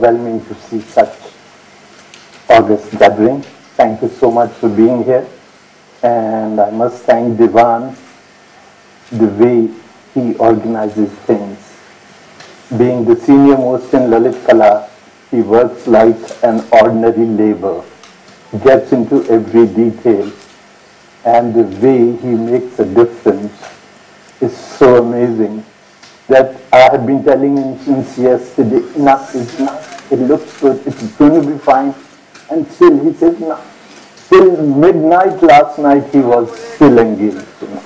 overwhelming to see such August gathering. Thank you so much for being here. And I must thank Diwan, the way he organizes things. Being the senior most in Lalit Kala, he works like an ordinary labor, gets into every detail, and the way he makes a difference is so amazing that I have been telling him since yesterday, enough is enough, it looks good, it's going to be fine. And still he said, no. Till midnight last night he was still engaged, you know,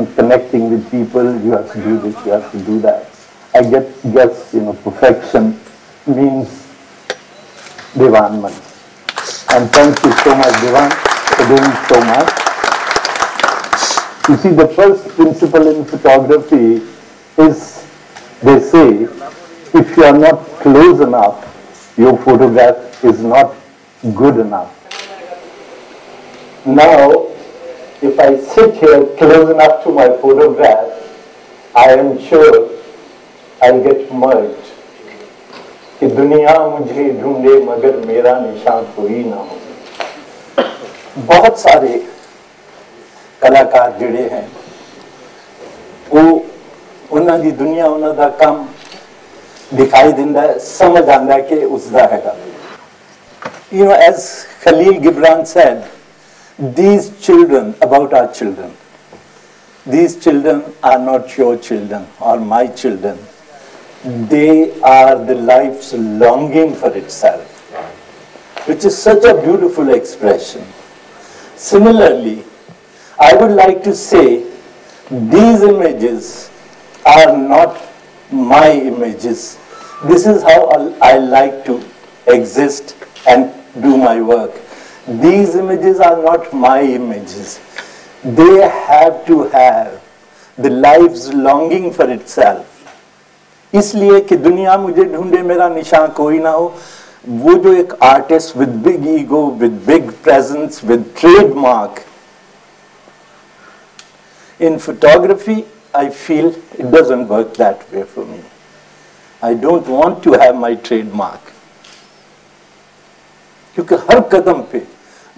in connecting with people, you have to do this, you have to do that. I get, guess, you know, perfection means Diwan Manna. And thank you so much, Diwan, for doing so much. You see, the first principle in photography is, they say, if you are not close enough, your photograph is not good enough. Now, if I sit here close enough to my photograph, I am sure I'll get merged. कि दुनिया मुझे ढूंढे मगर मेरा निशान कोई ना हो बहुत सारे ਕਲਾਕਾਰ ਜਿਹੜੇ ਹੈ ਉਹ ਉਹਨਾਂ ਦੀ ਦੁਨੀਆ ਉਹਨਾਂ ਦਾ ਕੰਮ ਦਿਖਾਈ ਦਿੰਦਾ ਹੈ ਸਮਝ ਆਉਂਦਾ ਹੈ ਕਿ ਉਸ ਦਾ ਹੈਗਾ you know as Khalil Gibran said these children about our children these children are not your children or my children they are the life's longing for itself which is such a beautiful expression similarly I would like to say these images are not my images. This is how I like to exist and do my work. These images are not my images. They have to have the life's longing for itself. इसलिए कि दुनिया मुझे ढूंढे मेरा निशान कोई ना हो वो जो एक artist with big ego with big presence with trademark In photography, I feel it doesn't work that way for me. I don't want to have my trademark. क्योंकि हर कदम पे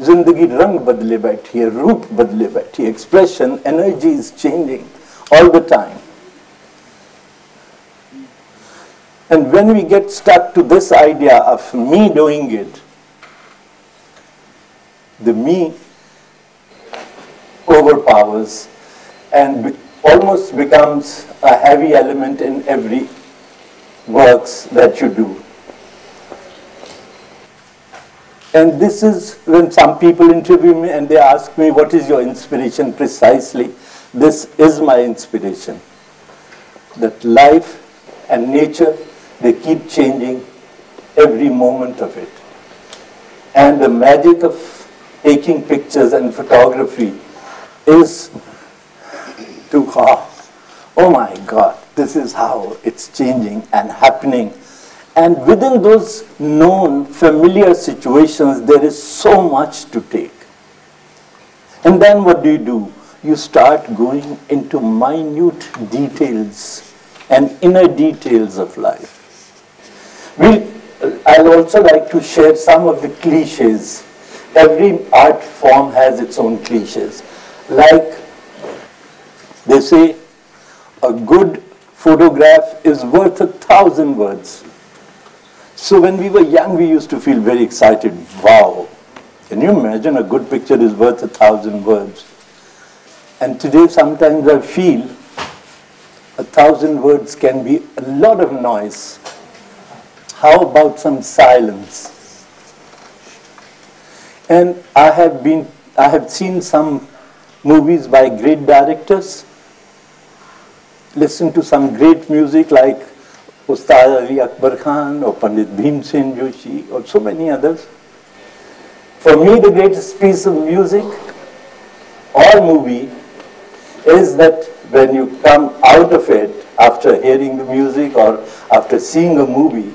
जिंदगी रंग बदले बैठी है रूप बदले बैठी है expression energy is changing all the time And when we get stuck to this idea of me doing it, the me overpowers and be almost becomes a heavy element in every works that you do. And this is when some people interview me and they ask me, what is your inspiration precisely? This is my inspiration. That life and nature, they keep changing every moment of it. And the magic of taking pictures and photography is to oh, oh my God, this is how it's changing and happening. And within those known familiar situations, there is so much to take. And then what do you do? You start going into minute details and inner details of life. We, I'll also like to share some of the cliches. Every art form has its own cliches. Like they say a good photograph is worth a thousand words. So when we were young, we used to feel very excited. Wow, can you imagine a good picture is worth a thousand words? And today, sometimes I feel a thousand words can be a lot of noise. How about some silence? And I have been, I have seen some movies by great directors listen to some great music like Ustad Ali Akbar Khan or Pandit Bhimsen Joshi or so many others. For me, the greatest piece of music or movie is that when you come out of it after hearing the music or after seeing a movie,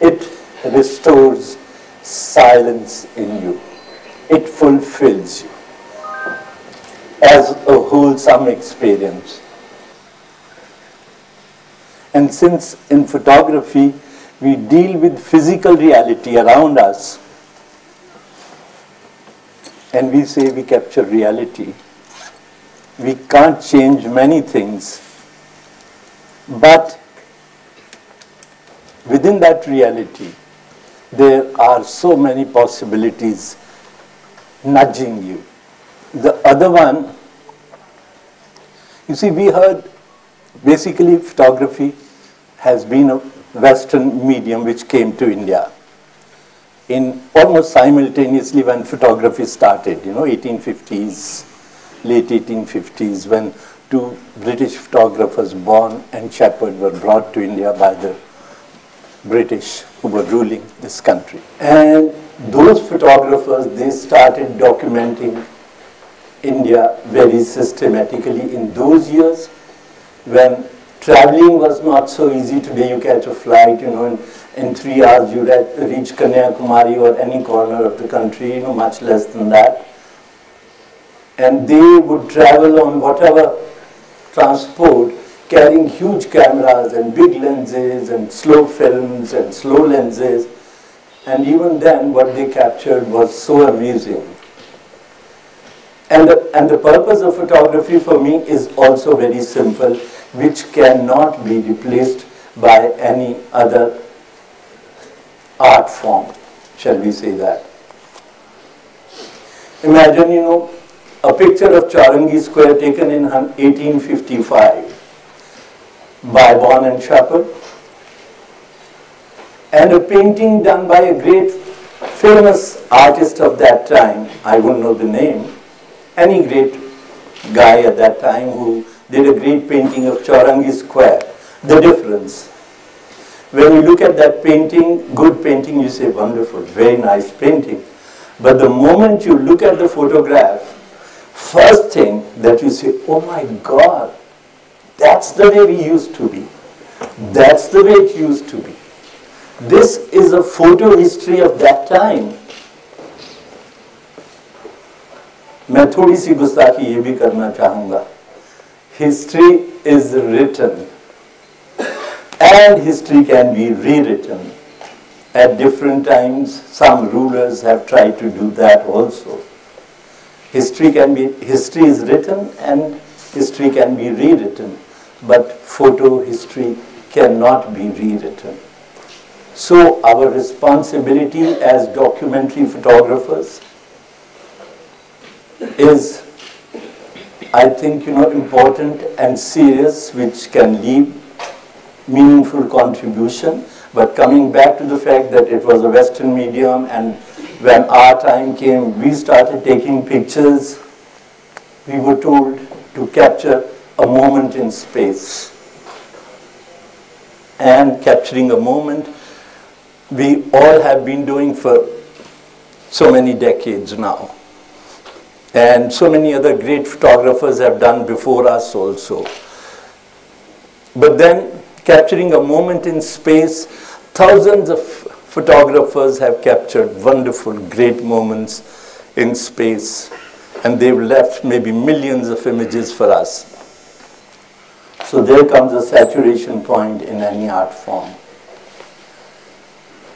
it restores silence in you. It fulfills you as a wholesome experience. And since in photography we deal with physical reality around us, and we say we capture reality, we can't change many things. But within that reality, there are so many possibilities nudging you. The other one, you see, we heard basically photography has been a Western medium which came to India in almost simultaneously when photography started, you know, 1850s, late 1850s, when two British photographers, Bourne and Shepard, were brought to India by the British who were ruling this country. And those photographers, they started documenting India very systematically in those years when traveling was not so easy. Today you catch a flight, you know, and in three hours you reach Kanyakumari or any corner of the country, you know, much less than that. And they would travel on whatever transport carrying huge cameras and big lenses and slow films and slow lenses. And even then, what they captured was so amazing. And the, and the purpose of photography for me is also very simple, which cannot be replaced by any other art form, shall we say that. Imagine, you know, a picture of Chowringhee Square taken in 1855 by Bourne and Shepard, and a painting done by a great famous artist of that time, I won't know the name, any great guy at that time who did a great painting of Chowrangi Square. The difference. When you look at that painting, good painting, you say, wonderful, very nice painting. But the moment you look at the photograph, first thing that you say, oh my God, that's the way we used to be. That's the way it used to be. This is a photo history of that time. मैं थोड़ी सी गुस्ताखी ये भी करना चाहूंगा History is written and history can be rewritten. At different times, some rulers have tried to do that also. History can be, history is written and history can be rewritten, but photo history cannot be rewritten. So our responsibility as documentary photographers is I think, you know, important and serious, which can leave meaningful contribution. But coming back to the fact that it was a Western medium and when our time came, we started taking pictures, we were told to capture a moment in space. And capturing a moment, we all have been doing for so many decades now. And so many other great photographers have done before us also. But then, capturing a moment in space, thousands of photographers have captured wonderful, great moments in space. And they've left maybe millions of images for us. So there comes a saturation point in any art form.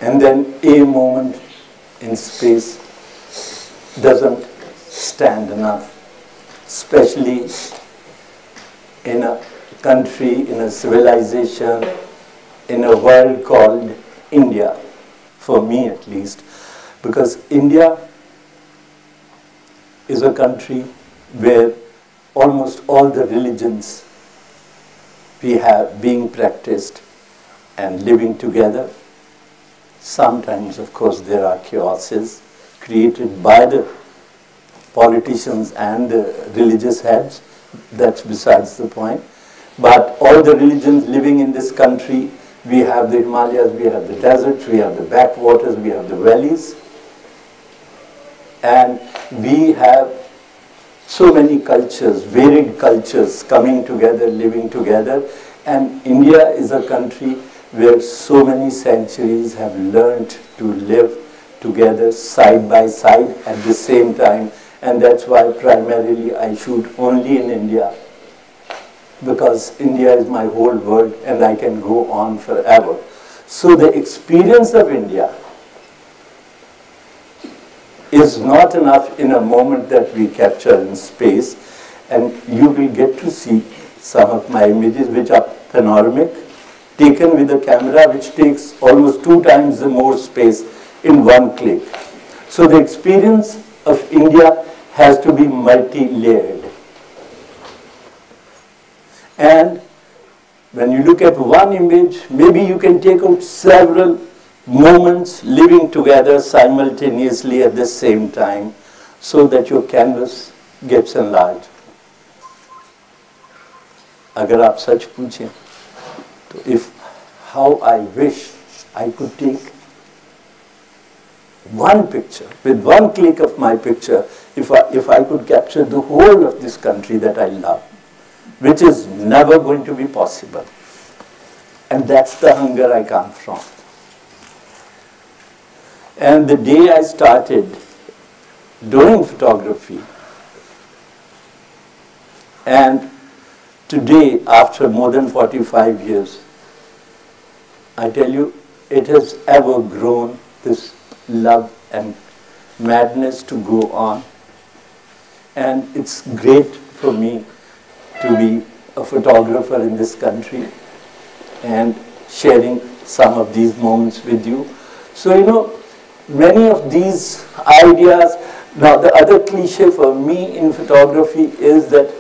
And then a moment in space doesn't stand enough, especially in a country, in a civilization, in a world called India, for me at least, because India is a country where almost all the religions we have being practiced and living together. Sometimes, of course, there are chaoses created by the politicians and the religious heads. That's besides the point. But all the religions living in this country, we have the Himalayas, we have the deserts, we have the backwaters, we have the valleys. And we have so many cultures, varied cultures coming together, living together. And India is a country where so many centuries have learned to live together side by side at the same time. And that's why primarily I shoot only in India. because India is my whole world and I can go on forever. So the experience of India is not enough in a moment that we capture in space and you will get to see some of my images which are panoramic taken with a camera which takes almost two times the more space in one click. So the experience of India has to be multi-layered. And when you look at one image, maybe you can take out several moments living together simultaneously at the same time so that your canvas gets enlarged. अगर आप सच पूछें तो if how I wish I could take one picture, with one click of my picture, if I, if I could capture the whole of this country that I love, which is never going to be possible. And that's the hunger I come from. And the day I started doing photography, and today, after more than 45 years, I tell you, it has ever grown this love and madness to go on. And it's great for me to be a photographer in this country and sharing some of these moments with you. So, you know, many of these ideas, now the other cliche for me in photography is that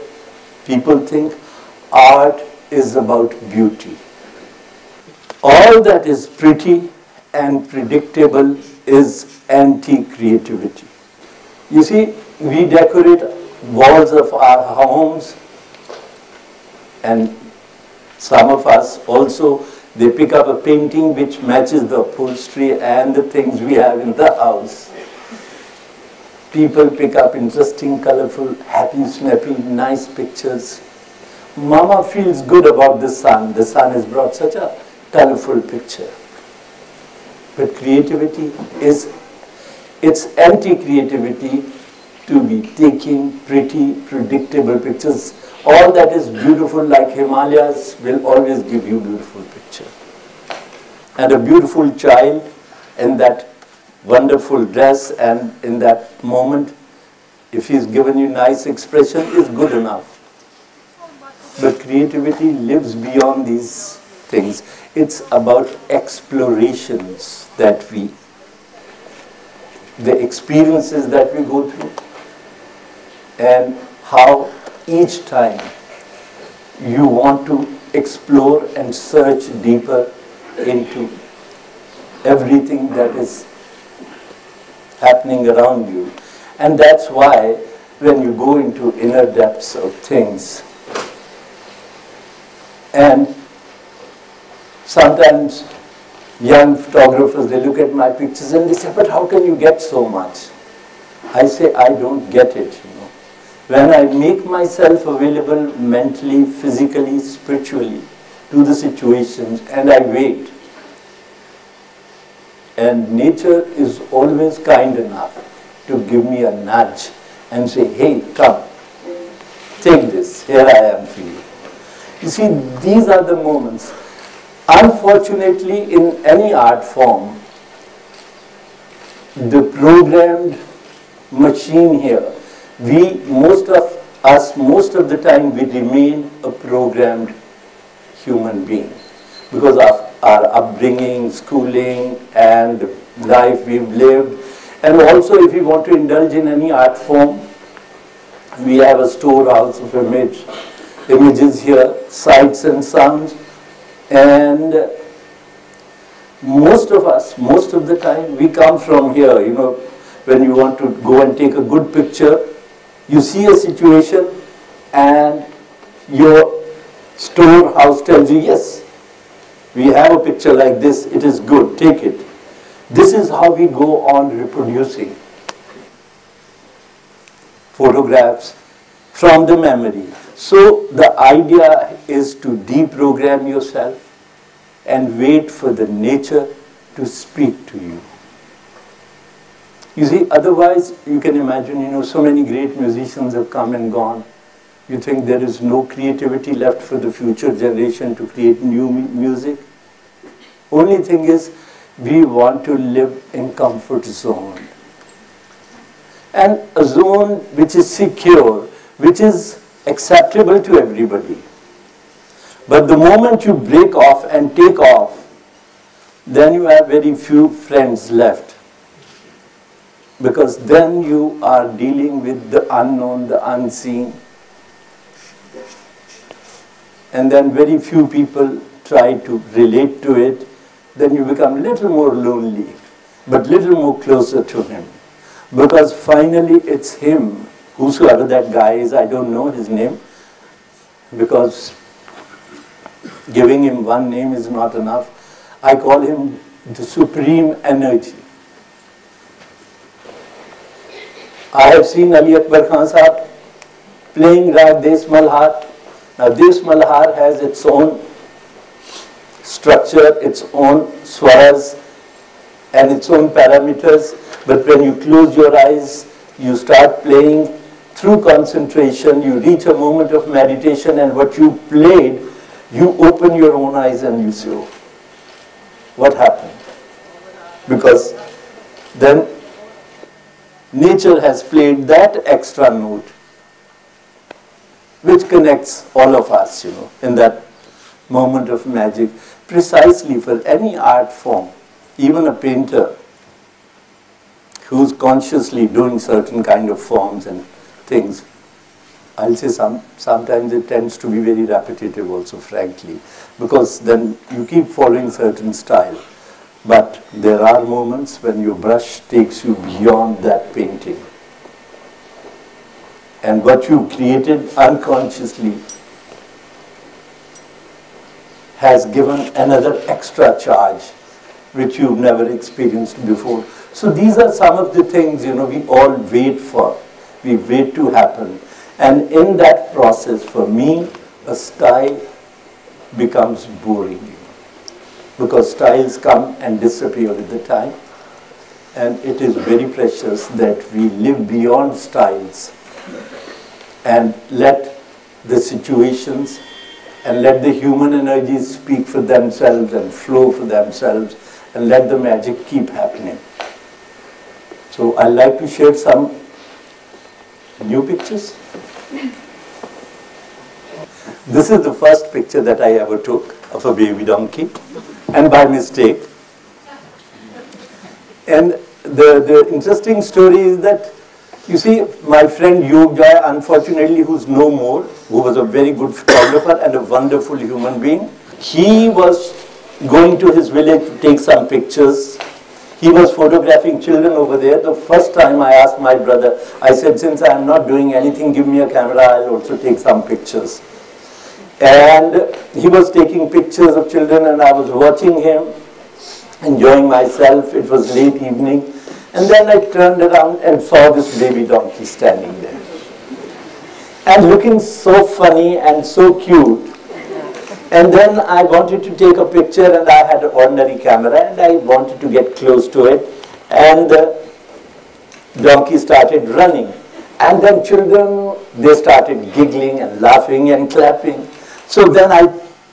people think art is about beauty. All that is pretty and predictable is anti-creativity. You see, we decorate walls of our homes and some of us also, they pick up a painting which matches the upholstery and the things we have in the house. People pick up interesting, colorful, happy, snappy, nice pictures. Mama feels good about the sun. The sun has brought such a colorful picture. But creativity is, it's anti-creativity to be taking pretty, predictable pictures. All that is beautiful like Himalayas will always give you beautiful picture. And a beautiful child in that wonderful dress and in that moment, if he's given you nice expression, is good enough. But creativity lives beyond these things. It's about explorations that we, the experiences that we go through, and how each time you want to explore and search deeper into everything that is happening around you. And that's why when you go into inner depths of things and sometimes young photographers, they look at my pictures and they say, but how can you get so much? I say, I don't get it. When I make myself available mentally, physically, spiritually to the situations and I wait, and nature is always kind enough to give me a nudge and say, hey, come, take this, here I am for you. You see, these are the moments Unfortunately, in any art form, the programmed machine here, we, most of us, most of the time, we remain a programmed human being because of our upbringing, schooling, and life we've lived. And also, if we want to indulge in any art form, we have a storehouse of image, images here, sights and sounds. And most of us, most of the time, we come from here, you know, when you want to go and take a good picture, you see a situation and your storehouse tells you, yes, we have a picture like this, it is good, take it. This is how we go on reproducing photographs from the memory. So the idea is to deprogram yourself and wait for the nature to speak to you. You see, otherwise you can imagine, you know, so many great musicians have come and gone. You think there is no creativity left for the future generation to create new music? Only thing is, we want to live in comfort zone. And a zone which is secure, which is acceptable to everybody. But the moment you break off and take off, then you have very few friends left. Because then you are dealing with the unknown, the unseen. And then very few people try to relate to it. Then you become a little more lonely, but little more closer to him. Because finally it's him, whosoever that guy is, I don't know his name, because giving him one name is not enough. I call him the supreme energy. I have seen Ali Akbar Khan Sahab playing Rag Des Malhar. Now Des Malhar has its own structure, its own swaras and its own parameters. But when you close your eyes, you start playing through concentration, you reach a moment of meditation and what you played, you open your own eyes and you see, oh, what happened? Because then nature has played that extra note which connects all of us, you know, in that moment of magic, precisely for any art form, even a painter who's consciously doing certain kind of forms and things. I'll say some, sometimes it tends to be very repetitive also, frankly, because then you keep following certain style. But there are moments when your brush takes you beyond that painting. And what you created unconsciously has given another extra charge which you've never experienced before. So these are some of the things, you know, we all wait for. We wait to happen. And in that process, for me, a sky becomes boring because styles come and disappear with the time. And it is very precious that we live beyond styles and let the situations and let the human energies speak for themselves and flow for themselves and let the magic keep happening. So I'd like to share some new pictures. This is the first picture that I ever took of a baby donkey and by mistake. And the, the interesting story is that, you see, my friend Yog Joy, unfortunately, who's no more, who was a very good photographer and a wonderful human being, he was going to his village to take some pictures. He was photographing children over there. The first time I asked my brother, I said, since I am not doing anything, give me a camera, I'll also take some pictures. And he was taking pictures of children and I was watching him, enjoying myself. It was late evening. And then I turned around and saw this baby donkey standing there. And looking so funny and so cute. And then I wanted to take a picture and I had an ordinary camera and I wanted to get close to it. And the donkey started running. And then children, they started giggling and laughing and clapping. So then I,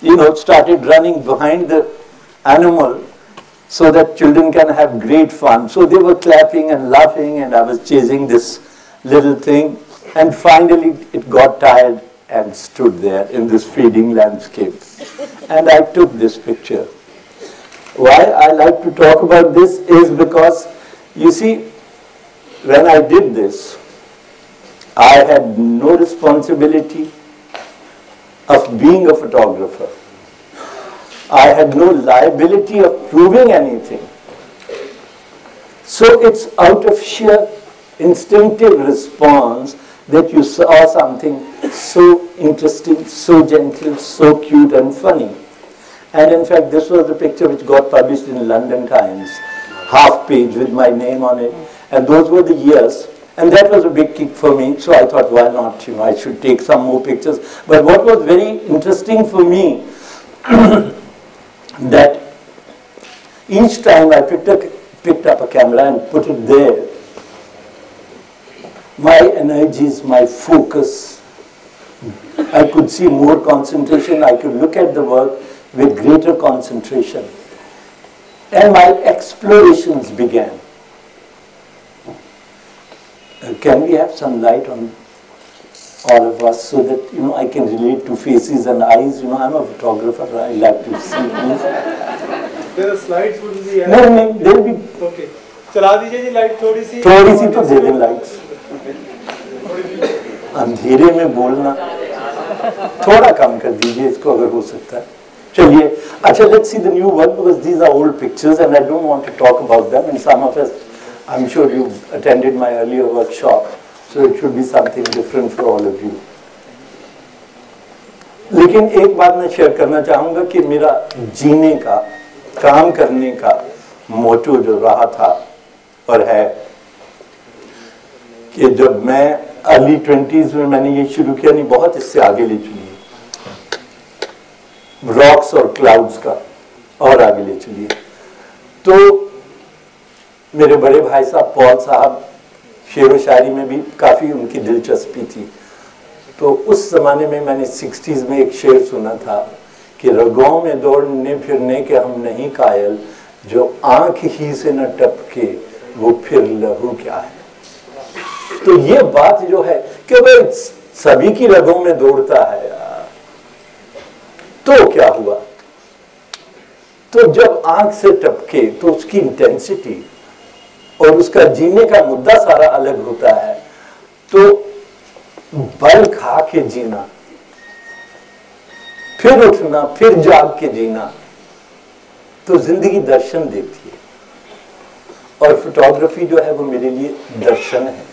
you know, started running behind the animal so that children can have great fun. So they were clapping and laughing and I was chasing this little thing. And finally it got tired and stood there in this feeding landscape. And I took this picture. Why I like to talk about this is because, you see, when I did this, I had no responsibility of being a photographer. I had no liability of proving anything. So it's out of sheer instinctive response that you saw something so interesting, so gentle, so cute and funny. And in fact, this was the picture which got published in London Times, half page with my name on it. And those were the years and that was a big kick for me, so I thought, why not? You know, I should take some more pictures. But what was very interesting for me, that each time I picked up, picked up a camera and put it there, my energies, my focus I could see more concentration. I could look at the work with greater concentration. And my explorations began Uh, can we have some light on all of us so that you know I can relate to faces and eyes? You know, I'm a photographer. I like to see things. There are slides would be No, no, there'll be okay चला दीजिए जी light थोड़ी सी थोड़ी सी तो दे दें lights अंधेरे में बोलना थोड़ा कम कर दीजिए इसको अगर हो सकता है चलिए अच्छा let's see the new work because these are old pictures and I don't want to talk about them and some of us am sure you attended my earlier workshop so it should be something different for all of you लेकिन एक बात मैं share करना चाहूँगा कि मेरा जीने का, काम करने का मोटो जो रहा था, और है कि जब मैं अर्ली ट्वेंटीज में मैंने ये शुरू किया, नहीं, बहुत इससे आगे ले चुकी रॉक्स और क्लाउड्स का और आगे ले चलिए तो मेरे बड़े भाई साहब, पॉल साहब, शेर शायरी में भी काफ़ी उनकी दिलचस्पी थी। तो उस ज़माने में मैंने सिक्सटीज़ में एक शेर सुना था कि रगों में दौड़ने फिरने के हम नहीं कायल, जो आँख ही से न टपके, वो फिर लहू क्या है? तो ये बात जो है कि भाई सभी की रगों में दौड़ता है तो क्या हुआ? तो जब आँख से टपके तो उसकी इंटेंसिटी और उसका जीने का मुद्दा सारा अलग होता है। तो बल खा के जीना, फिर उठना, फिर जाग के जीना तो ज़िंदगी दर्शन देती है। और फोटोग्राफी जो है वो मेरे लिए दर्शन है।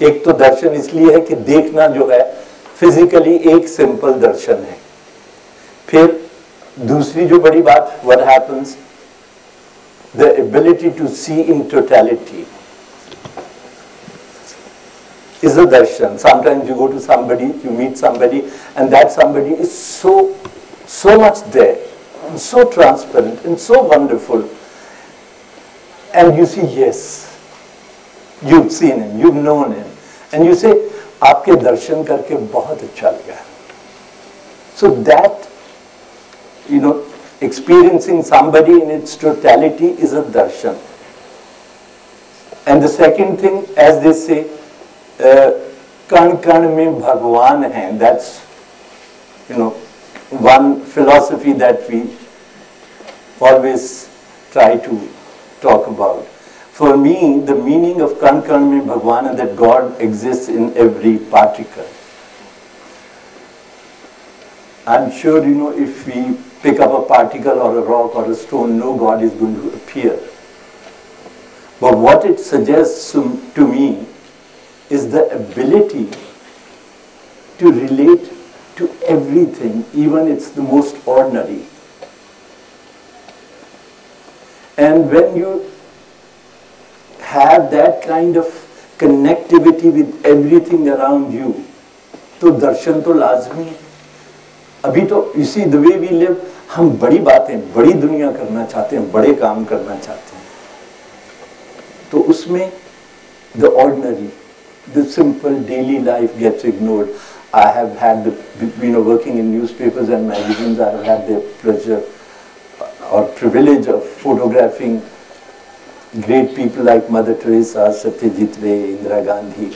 एक तो दर्शन इसलिए है कि देखना जो है फिजिकली एक सिंपल दर्शन है। फिर दूसरी जो बड़ी बात, what happens? the ability to see in totality is a darshan sometimes you go to somebody you meet somebody and that somebody is so so much there and so transparent and so wonderful and you see yes you've seen him you've known him and you say आपके दर्शन करके बहुत अच्छा लगा so that you know Experiencing somebody in its totality is a darshan. And the second thing, as they say, uh, kan kan mein bhagwan hai. That's, you know, one philosophy that we always try to talk about. For me, the meaning of kan kan mein bhagwan is that God exists in every particle. I'm sure, you know, if we pick up a particle or a rock or a stone no god is going to appear but what it suggests to, to me is the ability to relate to everything, even it's the most ordinary. And when you have that kind of connectivity with everything around you, तो दर्शन तो लाजमी है अभी तो इसी the way we live हम बड़ी बातें बड़ी दुनिया करना चाहते हैं, बड़े काम करना चाहते हैं। तो उसमें the ordinary the simple daily life gets ignored I have had you know working in newspapers and magazine I have the pleasure और privilege of photographing great people like Mother Teresa Satyajit Ray Indira Gandhi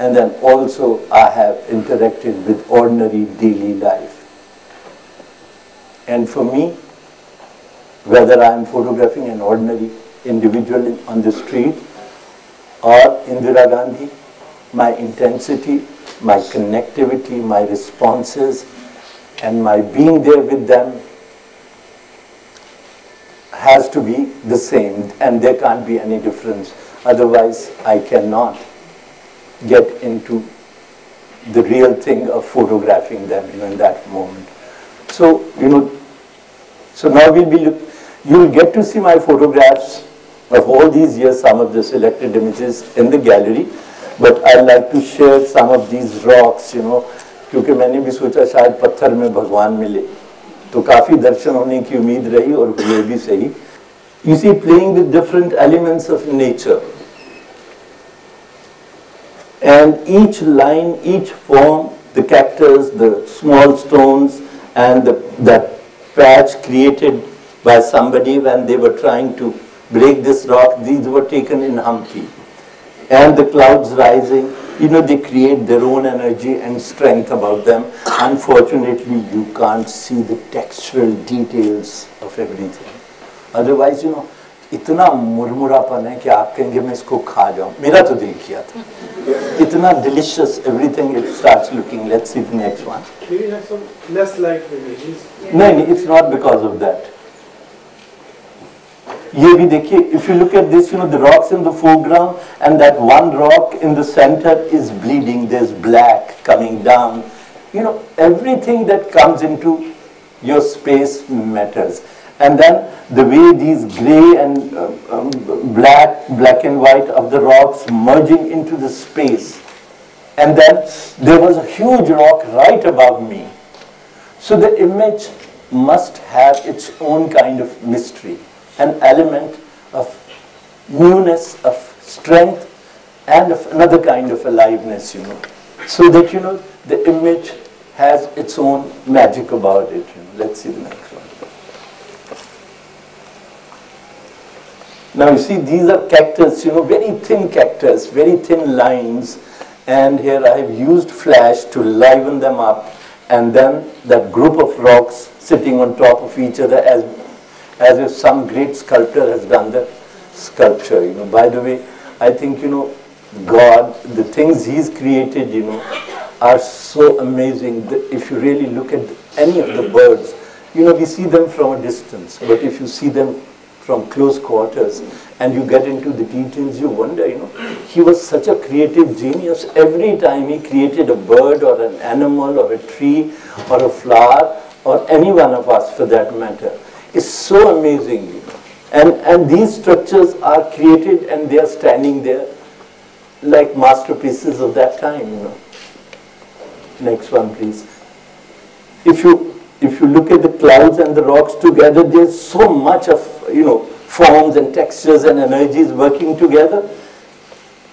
and then also I have interacted with ordinary daily life And for me, whether I am photographing an ordinary individual on the street or Indira Gandhi, my intensity, my connectivity, my responses, and my being there with them has to be the same and there can't be any difference. Otherwise, I cannot get into the real thing of photographing them in that moment. So, you know, so now we'll be, look, you'll get to see my photographs of all these years, some of the selected images in the gallery. But I like to share some of these rocks you know क्योंकि मैंने भी सोचा शायद पत्थर में भगवान मिले तो काफी दर्शन होने की उम्मीद रही और हुए भी सही you see playing with different elements of nature and each line, each form the cactus, the small stones, and the, that patch created by somebody when they were trying to break this rock, these were taken in Hampi. And the clouds rising, you know, they create their own energy and strength about them. Unfortunately, you can't see the textural details of everything. Otherwise, you know, इतना मुरमुरापन है कि आप कहेंगे मैं इसको खा जाऊँ। मेरा तो दिल किया था। इतना delicious everything it starts looking let's see the next one नहीं it's not because of that ये भी देखिए if you look at this you know the rocks in the foreground and that one rock in the centre is bleeding this black coming down you know everything that comes into your space matters and then the way these gray and uh, um, black black and white of the rocks merging into the space and then there was a huge rock right above me so the image must have its own kind of mystery, an element of newness, of strength, and of another kind of aliveness, you know. So that, you know, the image has its own magic about it. You know. Let's see the next one. Now you see, these are cactus, you know, very thin cactus, very thin lines. And here I have used flash to liven them up. And then that group of rocks sitting on top of each other as, as if some great sculptor has done the sculpture, you know. By the way, I think, you know, God, the things He's created, you know, are so amazing. that If you really look at any of the birds, you know, we see them from a distance. But if you see them from close quarters and you get into the details, you wonder, you know, he was such a creative genius. Every time he created a bird or an animal or a tree or a flower or any one of us for that matter, is so amazing. You know. And, and these structures are created and they are standing there like masterpieces of that time, you know. Next one, please. If you if you look at the clouds and the rocks together, there's so much of you know forms and textures and energies working together.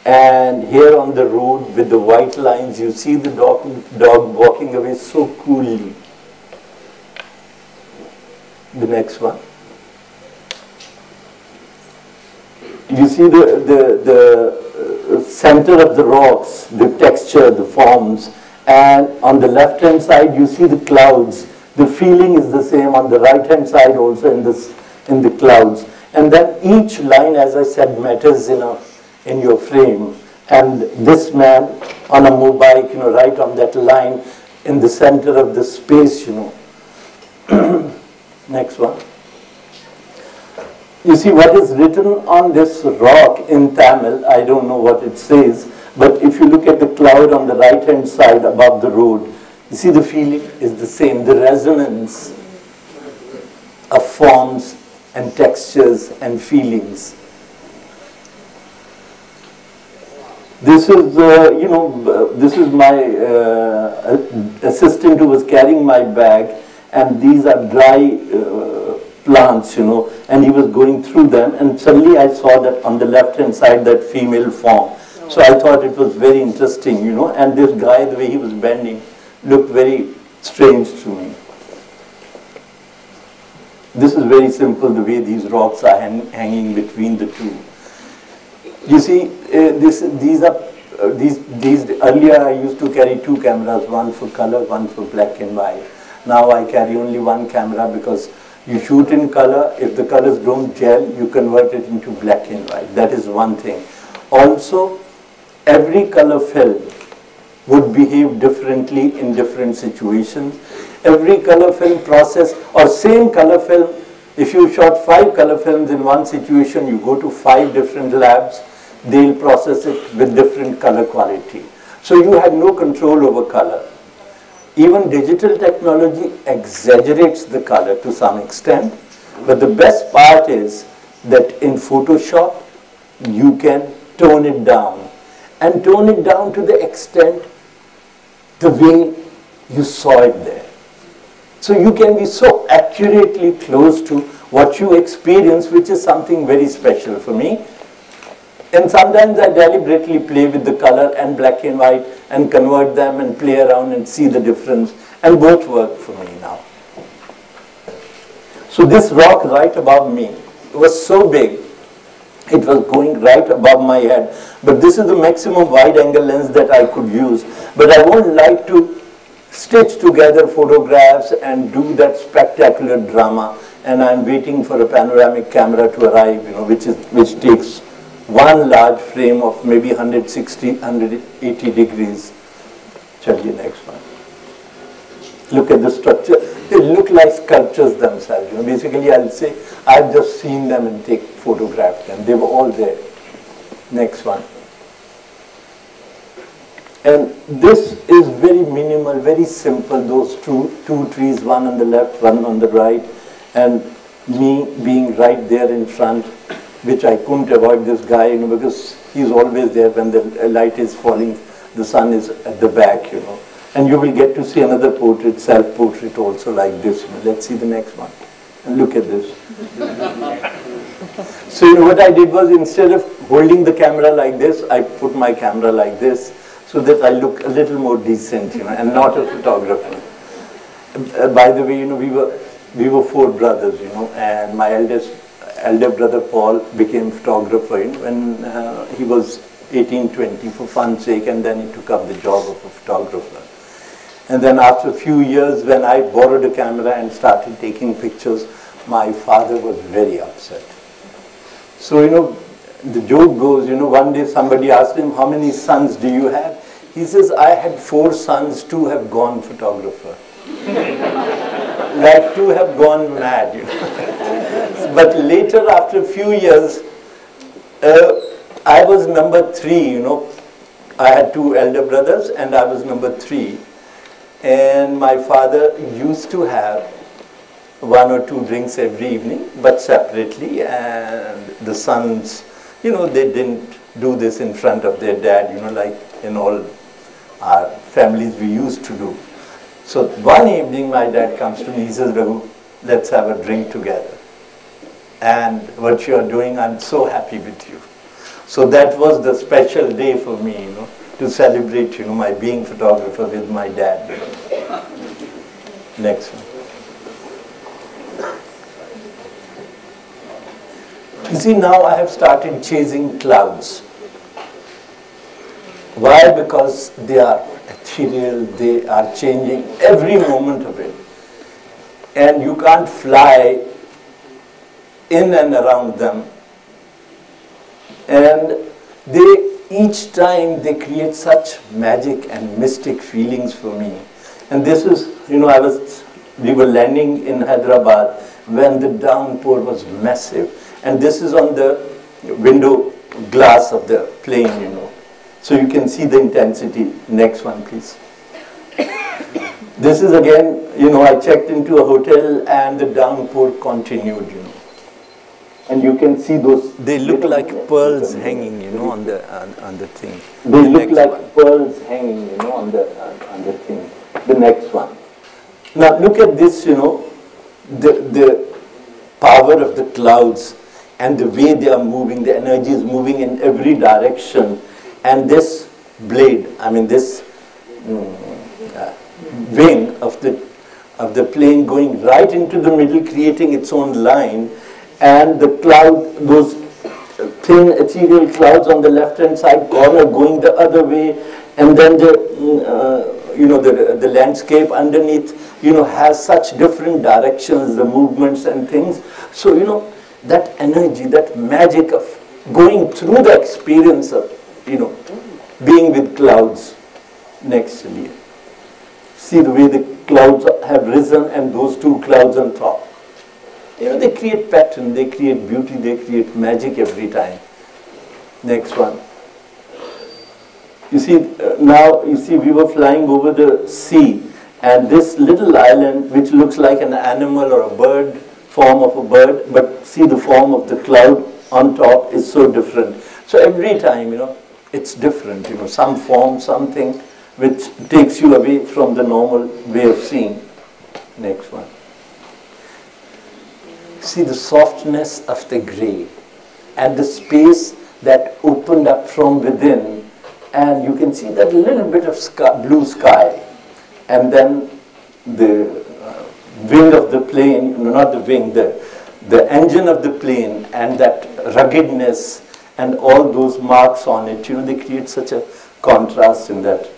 And here on the road with the white lines, you see the dog, dog walking away so coolly. The next one. You see the, the, the uh, center of the rocks, the texture, the forms, and on the left hand side you see the clouds. The feeling is the same on the right hand side also in, this, in the clouds. And then each line, as I said, matters in, a, in your frame. And this man on a mobile, you know, right on that line in the center of the space, you know. Next one. You see what is written on this rock in Tamil, I don't know what it says, but if you look at the cloud on the right hand side above the road, you see the feeling is the same, the resonance of forms and textures and feelings. This is, uh, you know, this is my uh, assistant who was carrying my bag, and these are dry uh, plants, you know, and he was going through them, and suddenly I saw that on the left hand side that female form. So I thought it was very interesting, you know, and this guy, the way he was bending, looked very strange to me. This is very simple, the way these rocks are hang hanging between the two. You see, uh, this, these are, uh, these, these, earlier I used to carry two cameras, one for color, one for black and white. Now I carry only one camera because you shoot in color, if the colors don't gel, you convert it into black and white. That is one thing. Also, every color film would behave differently in different situations. Every color film process or same color film, if you shot five color films in one situation, you go to five different labs, they'll process it with different color quality. So you have no control over color. Even digital technology exaggerates the color to some extent, but the best part is that in Photoshop, you can tone it down and tone it down to the extent the way you saw it there. So you can be so accurately close to what you experience, which is something very special for me. And sometimes I deliberately play with the color and black and white and convert them and play around and see the difference. And both work for me now. So this rock right above me was so big, it was going right above my head. But this is the maximum wide angle lens that I could use. But I won't like to stitch together photographs and do that spectacular drama. And I'm waiting for a panoramic camera to arrive, you know, which is which takes one large frame of maybe 160, 180 degrees. Chaliye next one. Look at the structure. They look like sculptures themselves. You know, basically, I'll say I've just seen them and take photographed them. They were all there. Next one. And this is very minimal, very simple. Those two, two trees, one on the left, one on the right, and me being right there in front, which I couldn't avoid this guy, you know, because he's always there when the light is falling, the sun is at the back, you know. And you will get to see another portrait, self-portrait also like this. You know. Let's see the next one. And look at this. so you know, what I did was instead of holding the camera like this, I put my camera like this so that I look a little more decent, you know, and not a photographer. Uh, by the way, you know, we were we were four brothers, you know, and my eldest elder brother Paul became photographer you know, when uh, he was 18, 20 for fun's sake, and then he took up the job of a photographer. And then after a few years, when I borrowed a camera and started taking pictures, my father was very upset. So, you know, the joke goes, you know, one day somebody asked him, how many sons do you have? He says, I had four sons, two have gone photographer. like two have gone mad, you know. but later, after a few years, uh, I was number three, you know. I had two elder brothers and I was number three. And my father used to have one or two drinks every evening, but separately. And the sons, you know, they didn't do this in front of their dad, you know, like in all our families we used to do. So one evening my dad comes to me, he says, Raghu, let's have a drink together. And what you are doing, I'm so happy with you. So that was the special day for me, you know, to celebrate, you know, my being photographer with my dad. Next one. You see, now I have started chasing clouds. Why? Because they are ethereal, they are changing every moment of it. And you can't fly in and around them. And they, each time they create such magic and mystic feelings for me. And this is, you know, I was, we were landing in Hyderabad when the downpour was massive. And this is on the window glass of the plane, you know. So you can see the intensity. Next one, please. This is again, you know, I checked into a hotel and the downpour continued, you know. And you can see those. They look like pearls hanging, you know, on the on, on the thing. They the look like one. pearls hanging, you know, on the on, on the thing. The next one. Now look at this, you know, the the power of the clouds and the way they are moving, the energy is moving in every direction. And this blade, I mean this mm, uh, wing of the, of the plane going right into the middle, creating its own line, and the cloud, those thin ethereal clouds on the left-hand side corner going the other way, and then the, mm, uh, you know, the, the landscape underneath, you know, has such different directions, the movements and things. So, you know, that energy, that magic of going through the experience of, you know, being with clouds next me. See the way the clouds have risen and those two clouds on top. You know, they create pattern, they create beauty, they create magic every time. Next one. You see, uh, now, you see, we were flying over the sea and this little island, which looks like an animal or a bird, form of a bird, but see the form of the cloud on top is so different. So every time, you know, it's different, you know, some form, something which takes you away from the normal way of seeing. Next one. See the softness of the gray and the space that opened up from within and you can see that little bit of sky, blue sky, and then the wing of the plane, not the wing, the, the engine of the plane, and that ruggedness and all those marks on it, you know, they create such a contrast in that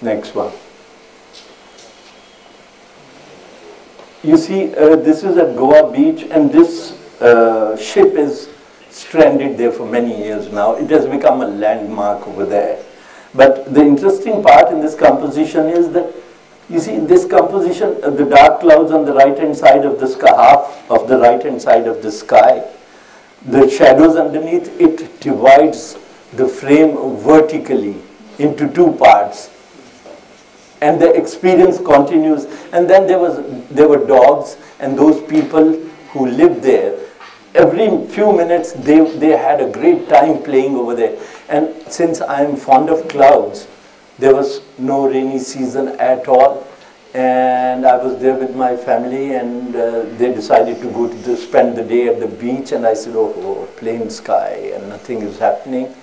next one. You see, uh, this is at Goa Beach, and this uh, ship is stranded there for many years now. It has become a landmark over there. But the interesting part in this composition is that, you see, this composition, uh, the dark clouds on the right-hand side of the sky, half of the right-hand side of the sky, the shadows underneath, it divides the frame vertically into two parts and the experience continues. And then there was there were dogs and those people who lived there. Every few minutes they, they had a great time playing over there. And since I am fond of clouds, there was no rainy season at all. And I was there with my family and uh, they decided to go to the, spend the day at the beach. And I said, oh, oh, plain sky and nothing is happening.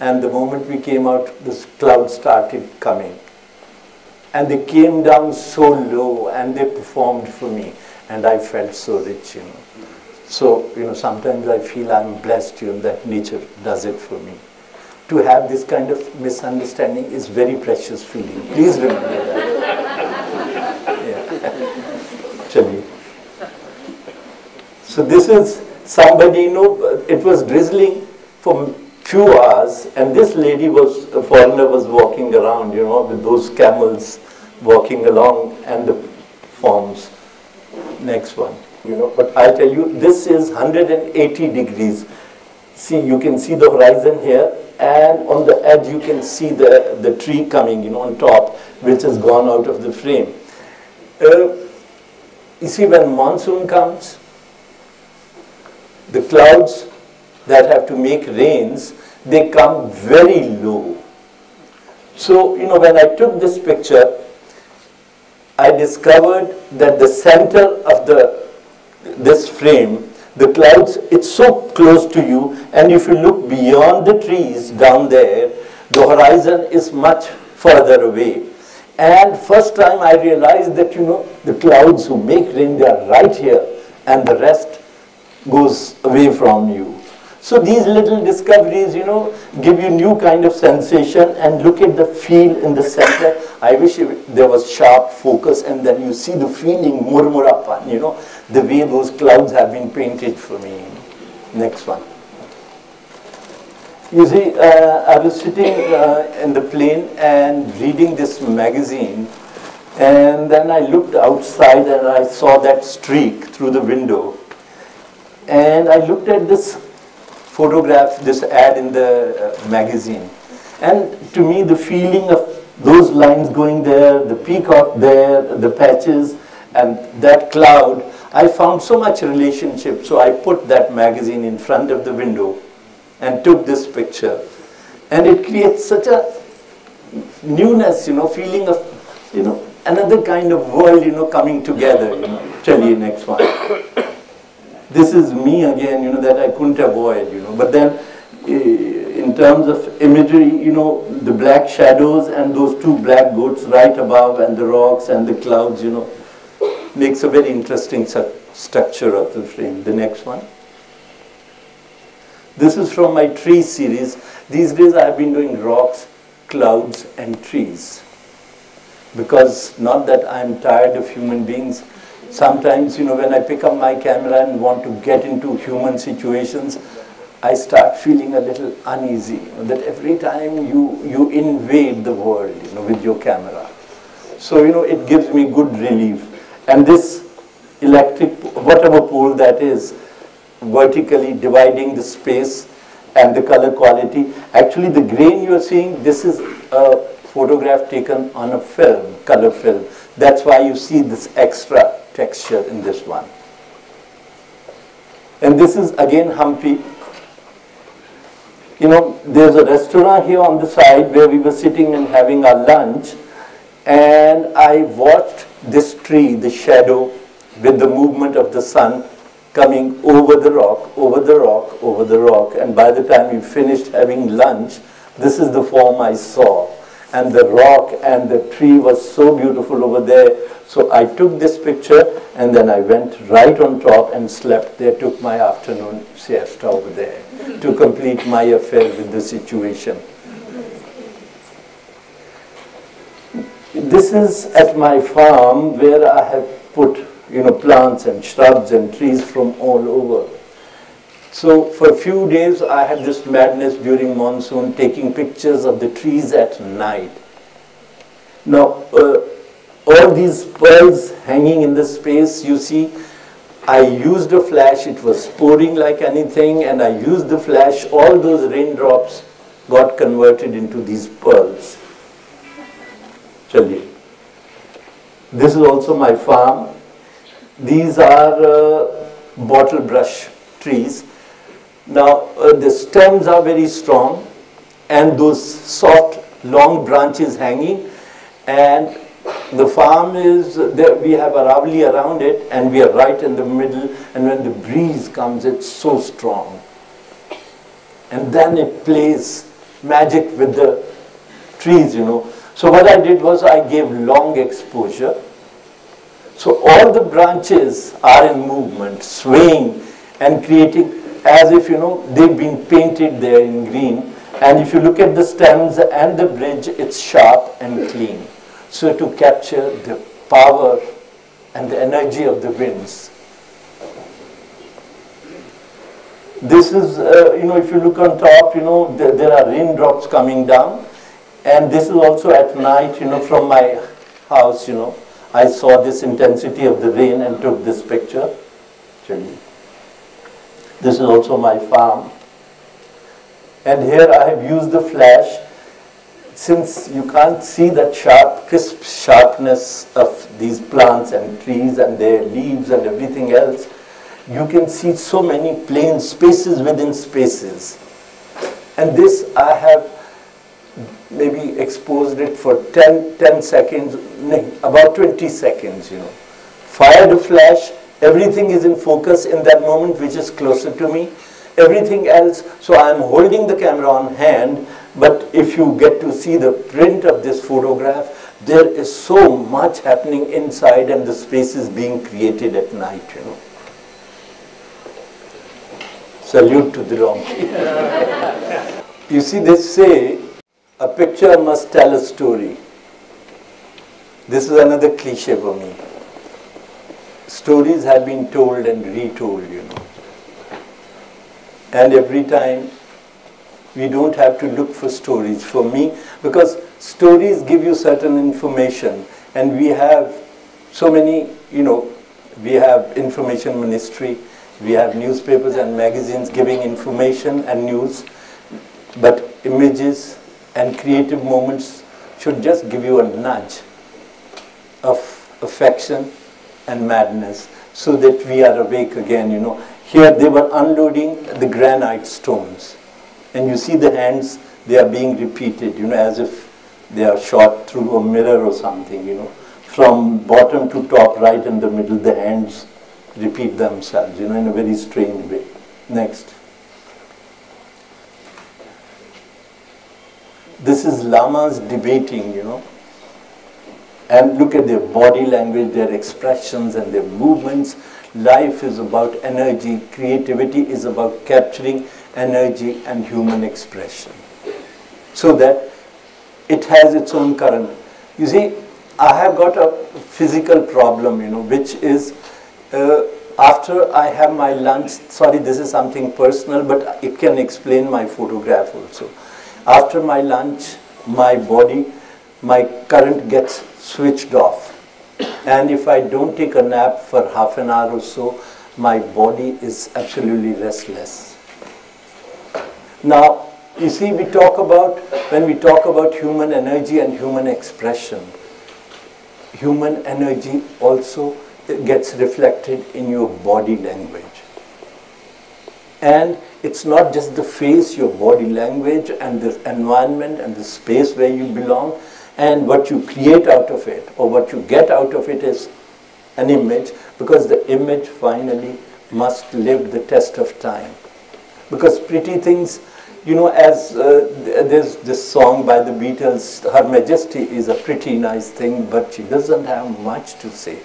And the moment we came out, the clouds started coming and they came down so low and they performed for me and I felt so rich, you know. So, you know, sometimes I feel I'm blessed, you know, that nature does it for me. To have this kind of misunderstanding is very precious feeling. Please remember that. yeah. So this is somebody, you know, it was drizzling for few hours and this lady was, a foreigner was walking around, you know, with those camels walking along and the forms. Next one. You know, but I'll tell you, this is 180 degrees. See, you can see the horizon here, and on the edge you can see the, the tree coming, you know, on top, which has gone out of the frame. Uh, you see, when monsoon comes, the clouds that have to make rains, they come very low. So, you know, when I took this picture, I discovered that the center of the this frame, the clouds, it's so close to you, and if you look beyond the trees down there, the horizon is much further away. And first time I realized that, you know, the clouds who make rain, they are right here, and the rest goes away from you. So these little discoveries, you know, give you new kind of sensation and look at the feel in the center. I wish there was sharp focus and then you see the feeling murmurapan, you know, the way those clouds have been painted for me. Next one. You see, uh, I was sitting uh, in the plane and reading this magazine and then I looked outside and I saw that streak through the window. And I looked at this photograph, this ad in the uh, magazine. And to me, the feeling of those lines going there, the peacock there, the patches, and that cloud, I found so much relationship. So I put that magazine in front of the window and took this picture. And it creates such a newness, you know, feeling of, you know, another kind of world, you know, coming together, you know. Tell you next one this is me again, you know, that I couldn't avoid, you know. But then eh, in terms of imagery, you know, the black shadows and those two black goats right above and the rocks and the clouds, you know, makes a very interesting structure of the frame. The next one. This is from my tree series. These days I have been doing rocks, clouds and trees. Because not that I am tired of human beings, sometimes, you know, when I pick up my camera and want to get into human situations, I start feeling a little uneasy. That every time you, you invade the world, you know, with your camera. So, you know, it gives me good relief. And this electric, whatever pole that is, vertically dividing the space and the color quality. Actually, the grain you are seeing, this is a photograph taken on a film, color film. That's why you see this extra texture in this one. And this is again Hampi. You know, there's a restaurant here on the side where we were sitting and having our lunch and I watched this tree, the shadow with the movement of the sun coming over the rock, over the rock, over the rock and by the time we finished having lunch, This is the form I saw. And the rock and the tree was so beautiful over there. So I took this picture and then I went right on top and slept there, took my afternoon siesta over there to complete my affair with the situation. This is at my farm where I have put, you know, plants and shrubs and trees from all over. So for a few days I had this madness during monsoon taking pictures of the trees at night. Now uh, all these pearls hanging in the space you see I used a flash, it was pouring like anything and I used the flash, all those raindrops got converted into these pearls. Chaliye. This is also my farm. These are uh, bottle brush trees. Now uh, the stems are very strong and those soft long branches hanging and the farm is there we have Aravali around it and we are right in the middle and when the breeze comes it's so strong and then it plays magic with the trees you know so what I did was I gave long exposure. So all the branches are in movement swaying and creating as if you know they've been painted there in green. And if you look at the stems and the bridge it's sharp and clean. So to capture the power and the energy of the winds. This is uh, you know if you look on top you know there, there are raindrops coming down and this is also at night you know from my house you know I saw this intensity of the rain and took this picture actually this is also my farm. And here I have used the flash. Since you can't see that sharp, crisp sharpness of these plants and trees and their leaves and everything else, you can see so many plain spaces within spaces. And this I have maybe exposed it for 10, 10 seconds, about 20 seconds, you know. Fired a flash, Everything is in focus in that moment which is closer to me. Everything else, so I am holding the camera on hand, but if you get to see the print of this photograph, there is so much happening inside and the space is being created at night, you know. Salute to the donkey. you see, they say a picture must tell a story. This is another cliche for me stories have been told and retold, you know. And every time we don't have to look for stories. For me, because stories give you certain information and we have so many, you know, we have information ministry, we have newspapers and magazines giving information and news, but images and creative moments should just give you a nudge of affection and madness so that we are awake again, you know. Here they were unloading the granite stones. And you see the hands, they are being repeated, you know, as if they are shot through a mirror or something, you know. From bottom to top, right in the middle, the hands repeat themselves, you know, in a very strange way. Next. This is lamas debating, you know and look at their body language, their expressions and their movements. Life is about energy, creativity is about capturing energy and human expression. So that it has its own current. You see, I have got a physical problem, you know, which is uh, after I have my lunch, sorry, this is something personal, but it can explain my photograph also. After my lunch, my body, my current gets switched off. And if I don't take a nap for half an hour or so, my body is absolutely restless. Now, you see, we talk about, when we talk about human energy and human expression, human energy also gets reflected in your body language. And it's not just the face, your body language and the environment and the space where you belong, and what you create out of it or what you get out of it is an image because the image finally must live the test of time. Because pretty things, you know, as uh, there's this song by the Beatles, Her Majesty is a pretty nice thing, but she doesn't have much to say.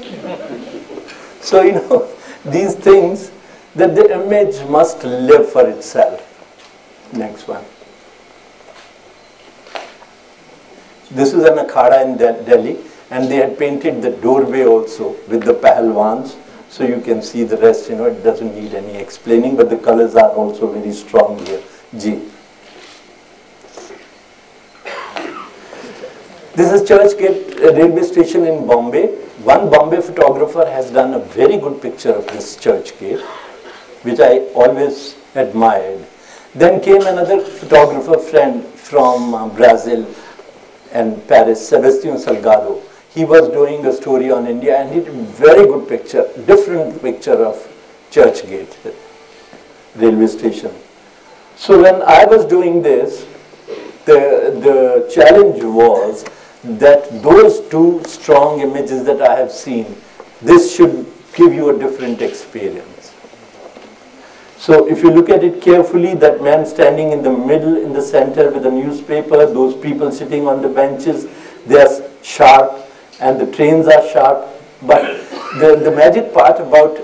so, you know, these things, that the image must live for itself. Next one. This is an akhada in Delhi, and they had painted the doorway also with the pahalwans. So you can see the rest, you know, it doesn't need any explaining, but the colors are also very strong here. G. This is Churchgate uh, railway station in Bombay. One Bombay photographer has done a very good picture of this Churchgate, which I always admired. Then came another photographer friend from uh, Brazil and Paris, Sebastian Salgado. He was doing a story on India and he did a very good picture, different picture of Churchgate railway station. So when I was doing this, the, the challenge was that those two strong images that I have seen, this should give you a different experience. So if you look at it carefully, that man standing in the middle, in the center with a newspaper, those people sitting on the benches, they are sharp and the trains are sharp. But the, the magic part about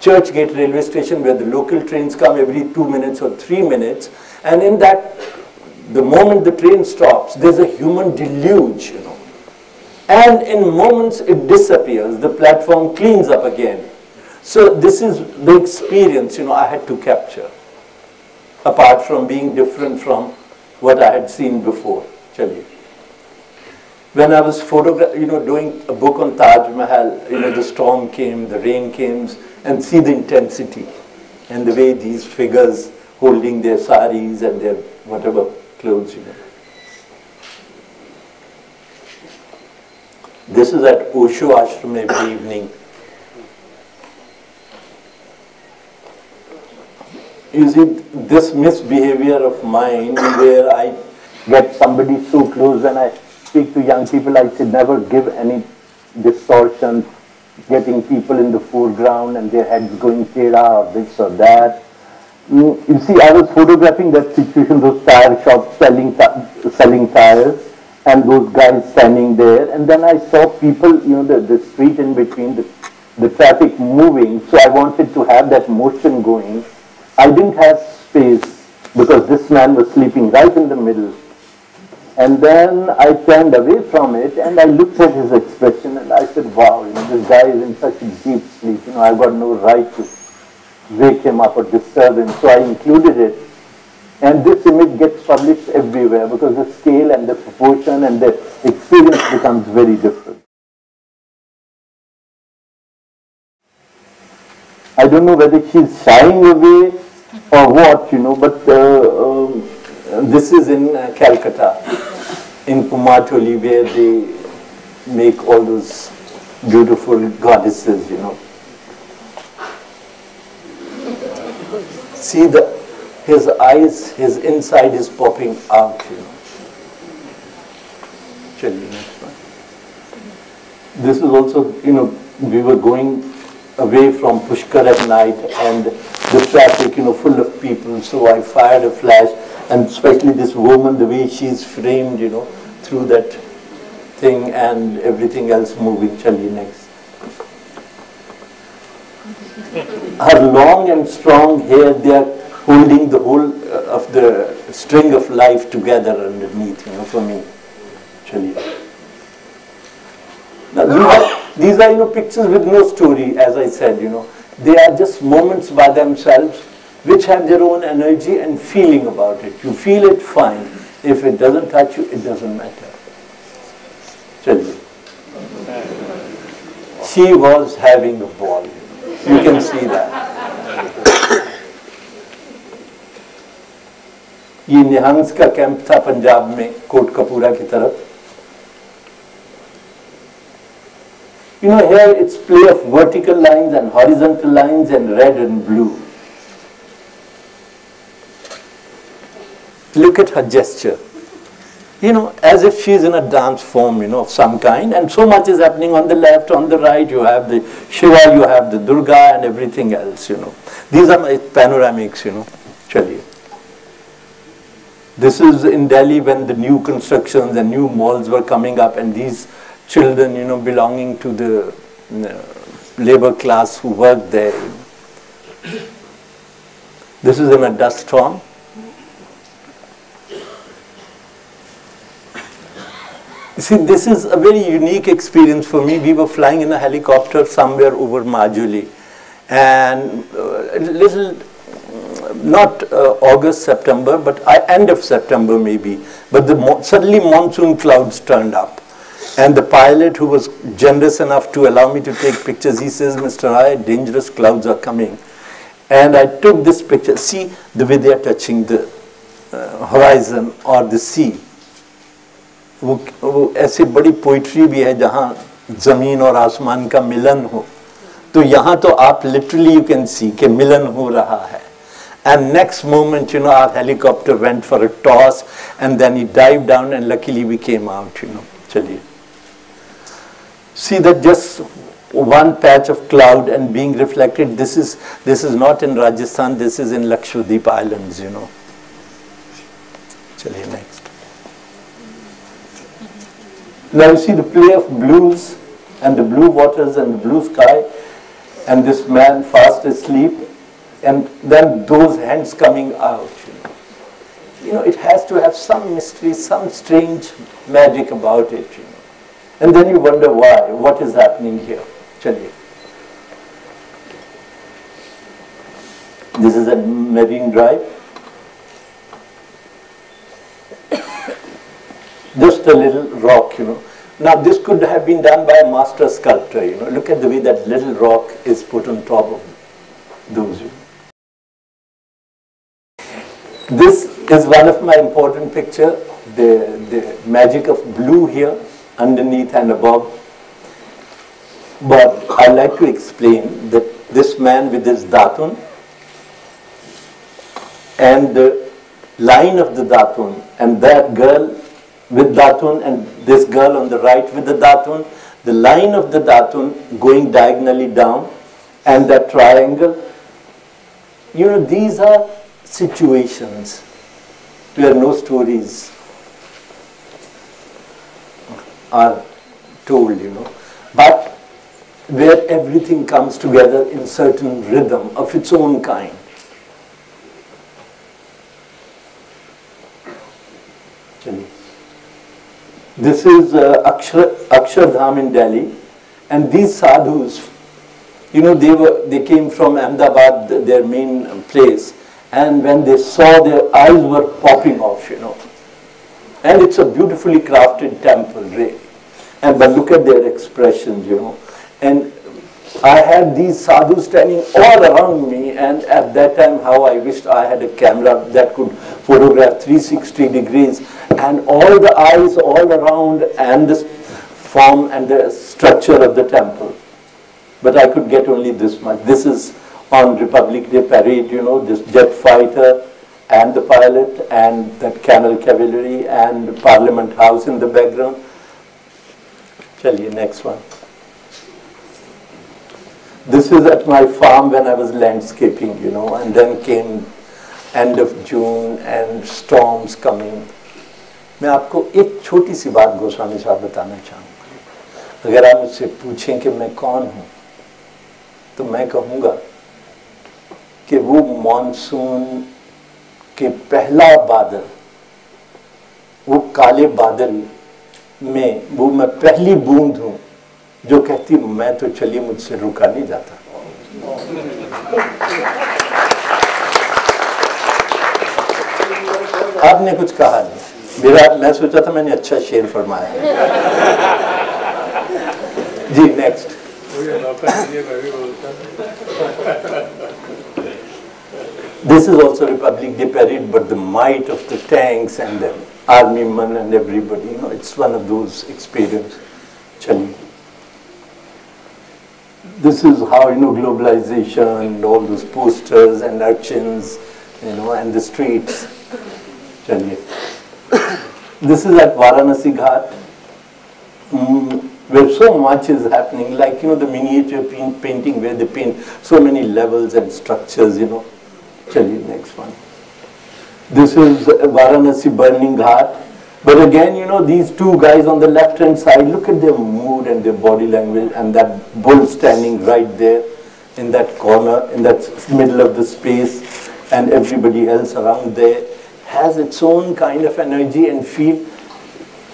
Churchgate railway station where the local trains come every two minutes or three minutes. And in that, the moment the train stops, there's a human deluge, you know. And in moments it disappears, the platform cleans up again. So this is the experience, you know, I had to capture. Apart from being different from what I had seen before. Chaliye. When I was photogra- you know, doing a book on Taj Mahal, you know, the storm came, the rain came, and see the intensity and the way these figures holding their saris and their whatever clothes, you know. This is at Osho ashram every evening. You see, this misbehavior of mine where I get somebody so close and I speak to young people, I say never give any distortion getting people in the foreground and their heads going tera or this or that. Mm, you see, I was photographing that situation, those tire shops selling, selling tires and those guys standing there. And then I saw people, you know, the, the street in between, the, the traffic moving. So I wanted to have that motion going. I didn't have space because this man was sleeping right in the middle. And then I turned away from it and I looked at his expression and I said, wow, you know, this guy is in such a deep sleep. You know, I've got no right to wake him up or disturb him. So I included it. And this image gets published everywhere because the scale and the proportion and the experience becomes very different. I don't know whether she's shying away or what, you know, but uh, um, this is in uh, Calcutta in Kumatoli where they make all those beautiful goddesses, you know. See the his eyes, his inside is popping out, you know. This is also, you know, we were going away from Pushkar at night and the traffic, you know, full of people. So I fired a flash and especially this woman, the way she's framed, you know, through that thing and everything else moving. Chali next. Her long and strong hair, they are holding the whole uh, of the string of life together underneath, you know, for me. Chali. Now, these are, these are, you know, pictures with no story, as I said, you know. They are just moments by themselves which have their own energy and feeling about it. You feel it fine. If it doesn't touch you, it doesn't matter. Chaliye. She was having a ball. You can see that. ये निहंस का camp था पंजाब में coat कपूरा की तरफ You know, here it's play of vertical lines and horizontal lines and red and blue. look at her gesture. You know, as if she's in a dance form, you know, of some kind, and so much is happening on the left, on the right, you have the Shiva, you have the Durga, and everything else, you know. These are my panoramics, you know, Chaliye. This is in Delhi when the new constructions and new malls were coming up and these children, you know, belonging to the uh, labor class who worked there. This is in a dust storm. See, this is a very unique experience for me. We were flying in a helicopter somewhere over Majuli and uh, a little not uh, August, September, but uh, end of September maybe. But the mo suddenly monsoon clouds turned up. And the pilot who was generous enough to allow me to take pictures, he says, Mr. Rai, dangerous clouds are coming. And I took this picture. See the way they are touching the uh, horizon or the sea. वो, वो ऐसी बड़ी poetry भी है जहाँ जमीन और आसमान का मिलन हो तो यहाँ तो आप लिटरली यू कैन सी कि मिलन हो रहा है And next moment, you know, our helicopter went for a toss and then he dived down and luckily we came out, you know. Chaliye. See that just one patch of cloud and being reflected, this is, this is not in Rajasthan, this is in Lakshadweep Islands, you know. Chaliye, next. Now you see the play of blues and the blue waters and the blue sky and this man fast asleep and then those hands coming out. You know. you know, it has to have some mystery, some strange magic about it. You know. And then you wonder why, what is happening here. Chaliye. This is a marine drive. Just a little rock, you know. Now this could have been done by a master sculptor, you know. Look at the way that little rock is put on top of those. This is one of my important picture, the, the magic of blue here, underneath and above. But I'd like to explain that this man with his datun and the line of the datun and that girl with datun and this girl on the right with the datun, the line of the datun going diagonally down and that triangle, you know, these are situations where no stories are told, you know, but where everything comes together in certain rhythm of its own kind. This is uh, Akshar, Akshardham in Delhi, and these sadhus, you know, they were they came from Ahmedabad, their main place, and when they saw their eyes were popping off, you know. And it's a beautifully crafted temple, really. And but look at their expressions, you know. And I had these sadhus standing all around me, and at that time, how I wished I had a camera that could photograph 360 degrees, and all the eyes all around, and the form and the structure of the temple. But I could get only this much. This is on Republic Day parade, you know, this jet fighter and the pilot and that camel cavalry and Parliament House in the background. Chaliye, next one. This is at my farm when I was landscaping, you know, and then came end of June and storms coming. मैं आपको एक छोटी सी बात गोस्वामी साहब बताना चाहूँगा अगर आप मुझसे पूछें कि मैं कौन हूँ तो मैं कहूँगा कि वो मॉनसून के पहला बादल, वो काले बादल में, वो मैं पहली बूंद हूँ, जो कहती मैं तो चलिए मुझसे रुका नहीं जाता। आपने कुछ कहा नहीं। मेरा, मैं सोचा था मैंने अच्छा शेर फरमाया जी next This is also Republic Day parade, but the might of the tanks and the army men and everybody, you know, it's one of those experiences. Chali. This is how, you know, globalization and all those posters and urchins, you know, and the streets. Chali. This is at Varanasi Ghat, mm, where so much is happening, like, you know, the miniature painting where they paint so many levels and structures, you know. Chaliye, next one. This is Varanasi Burning ghat. But again, you know, these two guys on the left hand side, look at their mood and their body language and that bull standing right there in that corner, in that middle of the space, and everybody else around there has its own kind of energy and feel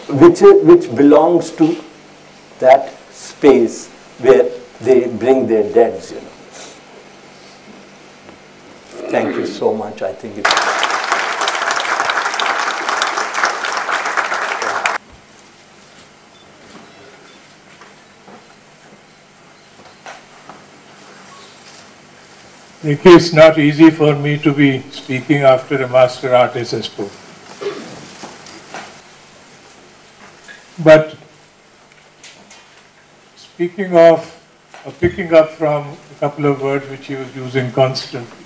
which, which belongs to that space where they bring their deads in. Thank you so much. I think it's... It's not easy for me to be speaking after a master artist has spoken. But speaking of, or picking up from a couple of words which he was using constantly,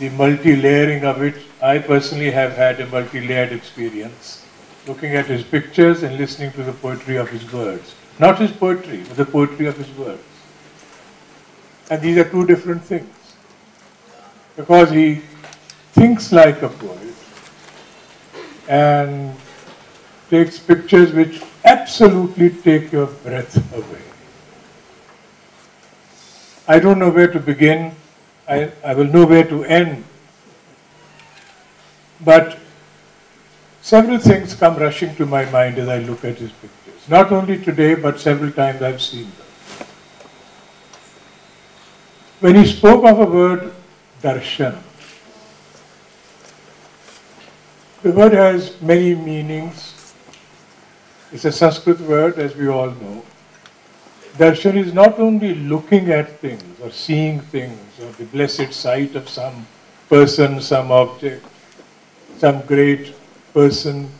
the multi-layering of it, I personally have had a multi-layered experience, looking at his pictures and listening to the poetry of his words. Not his poetry, but the poetry of his words. And these are two different things. Because he thinks like a poet and takes pictures which absolutely take your breath away. I don't know where to begin. I, I will know where to end. But several things come rushing to my mind as I look at his pictures. Not only today, but several times I've seen them. When he spoke of a word, darshan, the word has many meanings. It's a Sanskrit word, as we all know. Darshan is not only looking at things or seeing things the blessed sight of some person, some object, some great person,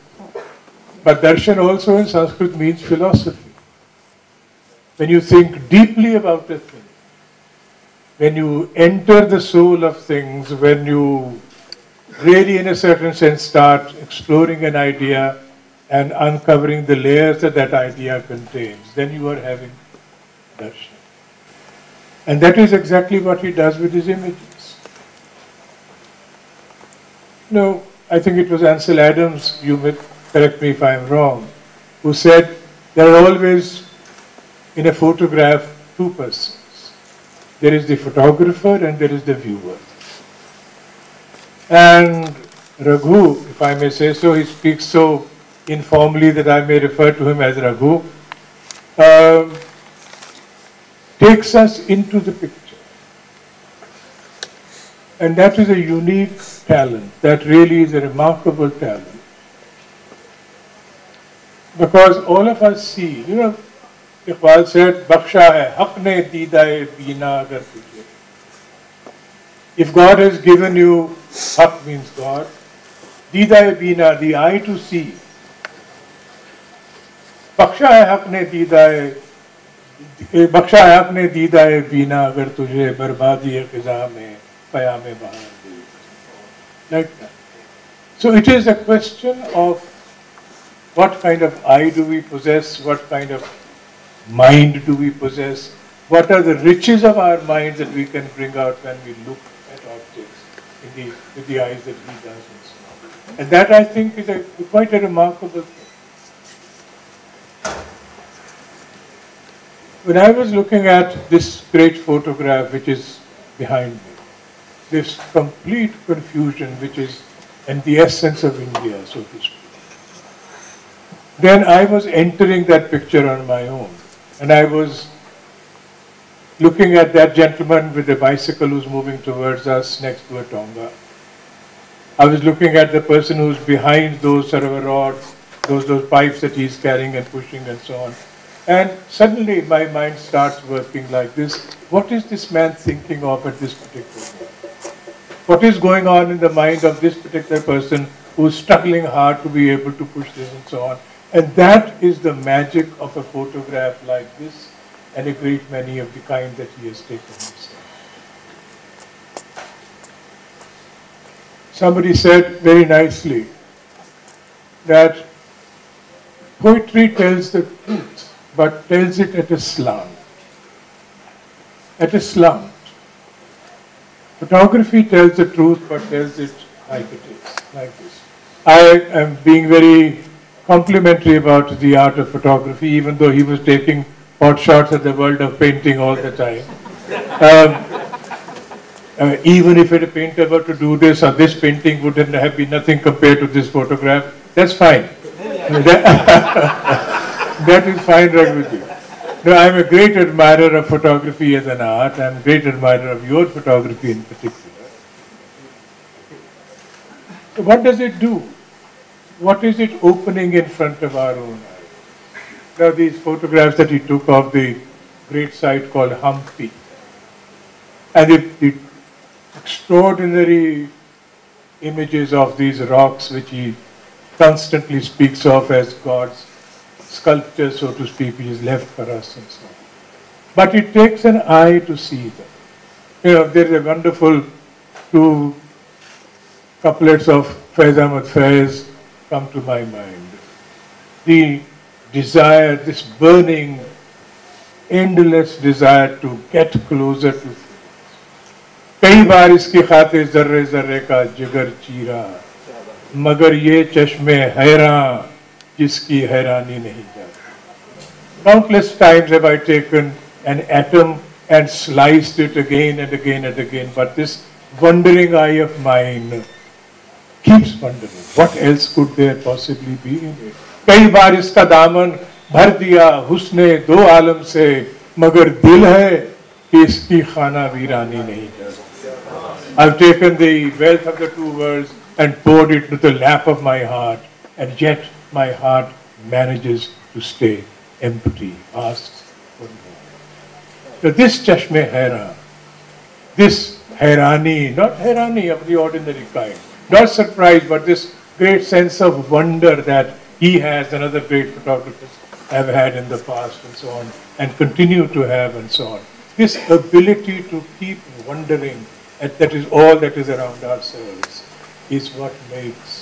but darshan also in Sanskrit means philosophy. When you think deeply about a thing, when you enter the soul of things, when you really, in a certain sense, start exploring an idea and uncovering the layers that that idea contains, then you are having darshan. And that is exactly what he does with his images. No, I think it was Ansel Adams, you may correct me if I am wrong, who said there are always in a photograph two persons. There is the photographer and there is the viewer. And Raghu, if I may say so, he speaks so informally that I may refer to him as Raghu, um, takes us into the picture. And that is a unique talent. That really is a remarkable talent. Because all of us see, you know, Iqbal said, Baksha hai, haq ne bina agar tujhe. If God has given you, haq means God, didae bina, the eye to see. Baksha hai haq ne didae, बख्शा है अपने दीदा बीना अगर तुझे बर्बादी है फिजा में कयाम बहार like that. So it is a question of what kind of eye do we possess, what kind of mind do we possess? What are the riches of our minds that we can bring out when we look at objects in the, with the eyes that he does and so on. And that I think is a, quite a remarkable thing. When I was looking at this great photograph which is behind me, this complete confusion which is and the essence of India, so to speak. Then I was entering that picture on my own. And I was looking at that gentleman with the bicycle who's moving towards us next to a tonga. I was looking at the person who's behind those sort of rods, those, those pipes that he's carrying and pushing and so on. And suddenly my mind starts working like this. What is this man thinking of at this particular moment? What is going on in the mind of this particular person who's struggling hard to be able to push this and so on? And that is the magic of a photograph like this and a great many of the kind that he has taken himself. Somebody said very nicely that poetry tells the truth, but tells it at a slant. At a slant. Photography tells the truth, but tells it like it is, like this. I am being very complimentary about the art of photography, even though he was taking pot shots at the world of painting all the time. Um, uh, even if a painter were to do this, or this painting wouldn't have been nothing compared to this photograph, that's fine. that is fine you. No, I'm a great admirer of photography as an art. I'm a great admirer of your photography in particular. What does it do? What is it opening in front of our own eyes? Now, these photographs that he took of the great site called Hampi. And the, the extraordinary images of these rocks which he constantly speaks of as God's sculpture, so to speak, which is left for us and so on. But it takes an eye to see them. You know, there is a wonderful two couplets of Faiz Ahmad Faiz come to my mind. The desire, this burning, endless desire to get closer to things. कई बार इसकी खातिर जर्रे जर्रे का जिगर चीरा मगर ये चश्मे हैरान जिसकी हैरानी नहीं है। Countless times I taken an atom and sliced it again and again and again but this wandering eye of mind keeps wandering what else could there possibly be in it कई बार इसका दामन भर दिया हुस्ने दो आलम से मगर दिल है कि इसकी खाना वीरानी नहीं है। I've taken the wealth of the two worlds and poured it to the lap of my heart, and yet my heart manages to stay empty, asks for more. So this Chashme Haira, this Hairani, not Hairani of the ordinary kind, not surprise, but this great sense of wonder that he has and other great photographers have had in the past and so on, and continue to have and so on. This ability to keep wondering at that is all that is around ourselves, is what makes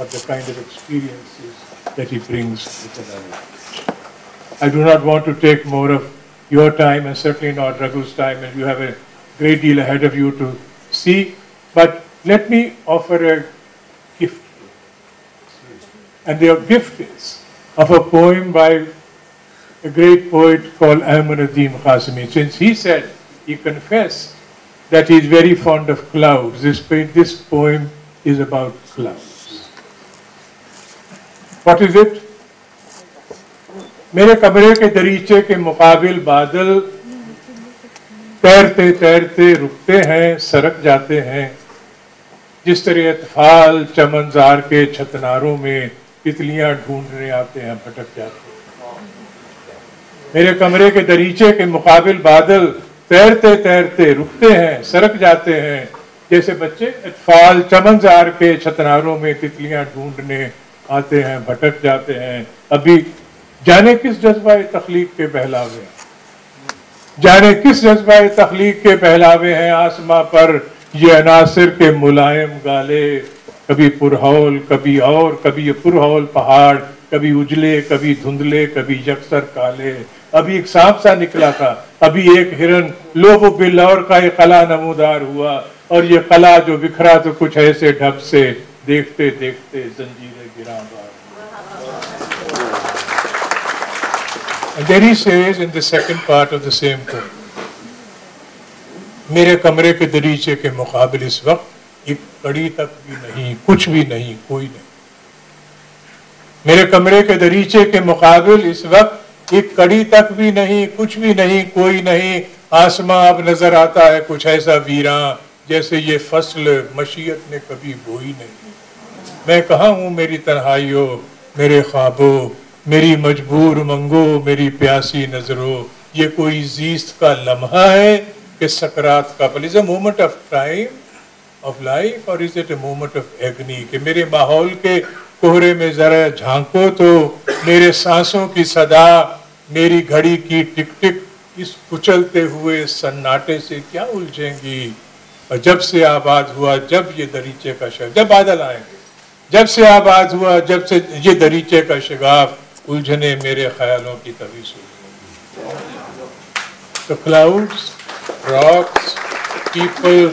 of the kind of experiences that he brings within our I do not want to take more of your time and certainly not Raghu's time, and you have a great deal ahead of you to see. But let me offer a gift. And the gift is of a poem by a great poet called Ahmad-Nadeem Qasimi. Since he said, he confessed that he is very fond of clouds. This, this poem is about clouds. What is it? मेरे कमरे के दरीचे के मुकाबिल बादल तैरते तैरते रुकते हैं, सरक जाते हैं। जिस तरह अतफाल चमनजार के छतनारों में तितलियाँ ढूँढने आते हैं, भटक जाते हैं। मेरे कमरे के दरीचे के मुकाबिल बादल तैरते तैरते रुकते हैं, सरक जाते हैं। जैसे बच्चे फाल चमनजार के छतनारों में तितलियाँ ढूँढने आते हैं, भटक जाते हैं। अभी जाने किस जज्बा तखलीक के बहलावे जाने किस जज्बा तखलीक के बहलावे हैं? आसमां पर ये अनासिर के मुलायम गाले। कभी पुरहौल, कभी और, कभी ये पुरहौल पहाड़, कभी उजले, कभी धुंधले, कभी यकसर काले। अभी एक सांप सा निकला था। अभी एक हिरन लोब बिल्लौर का एक कला नमोदार हुआ। और ये कला जो बिखरा तो कुछ ऐसे ढब से देखते देखते जंजीरें गिरा And then he says in the second part of the same poem, मेरे कमरे के दरीचे के मुकाबले इस वक्त एक कड़ी तक भी नहीं कुछ भी नहीं कोई नहीं। मेरे कमरे के दरीचे के मुकाबले इस वक्त एक कड़ी तक भी नहीं कुछ भी नहीं कोई नहीं। आसमां अब नज़र आता है कुछ ऐसा वीरा जैसे ये फ़सल मशीयत ने कभी बोई नहीं। मैं कहा हूँ मेरी तन्हाइयों, मेरे ख्वाबों, मेरी मजबूर मंगो मेरी प्यासी नज़रों? ये कोई जीस्त का लम्हा है कि सकरात का पल is a moment of time of life और is it a moment of agony कि मेरे माहौल के कोहरे में जरा झांको तो मेरे सांसों की सदा, मेरी घड़ी की टिक टिक इस कुचलते हुए सन्नाटे से क्या उलझेंगी? और जब से आबाद हुआ, जब ये दरीचे का शग जब बादल आएँगे जब से आबाद हुआ जब से ये दरीचे का शिगाफ उलझने मेरे ख्यालों की तभी सुन तो clouds rocks people,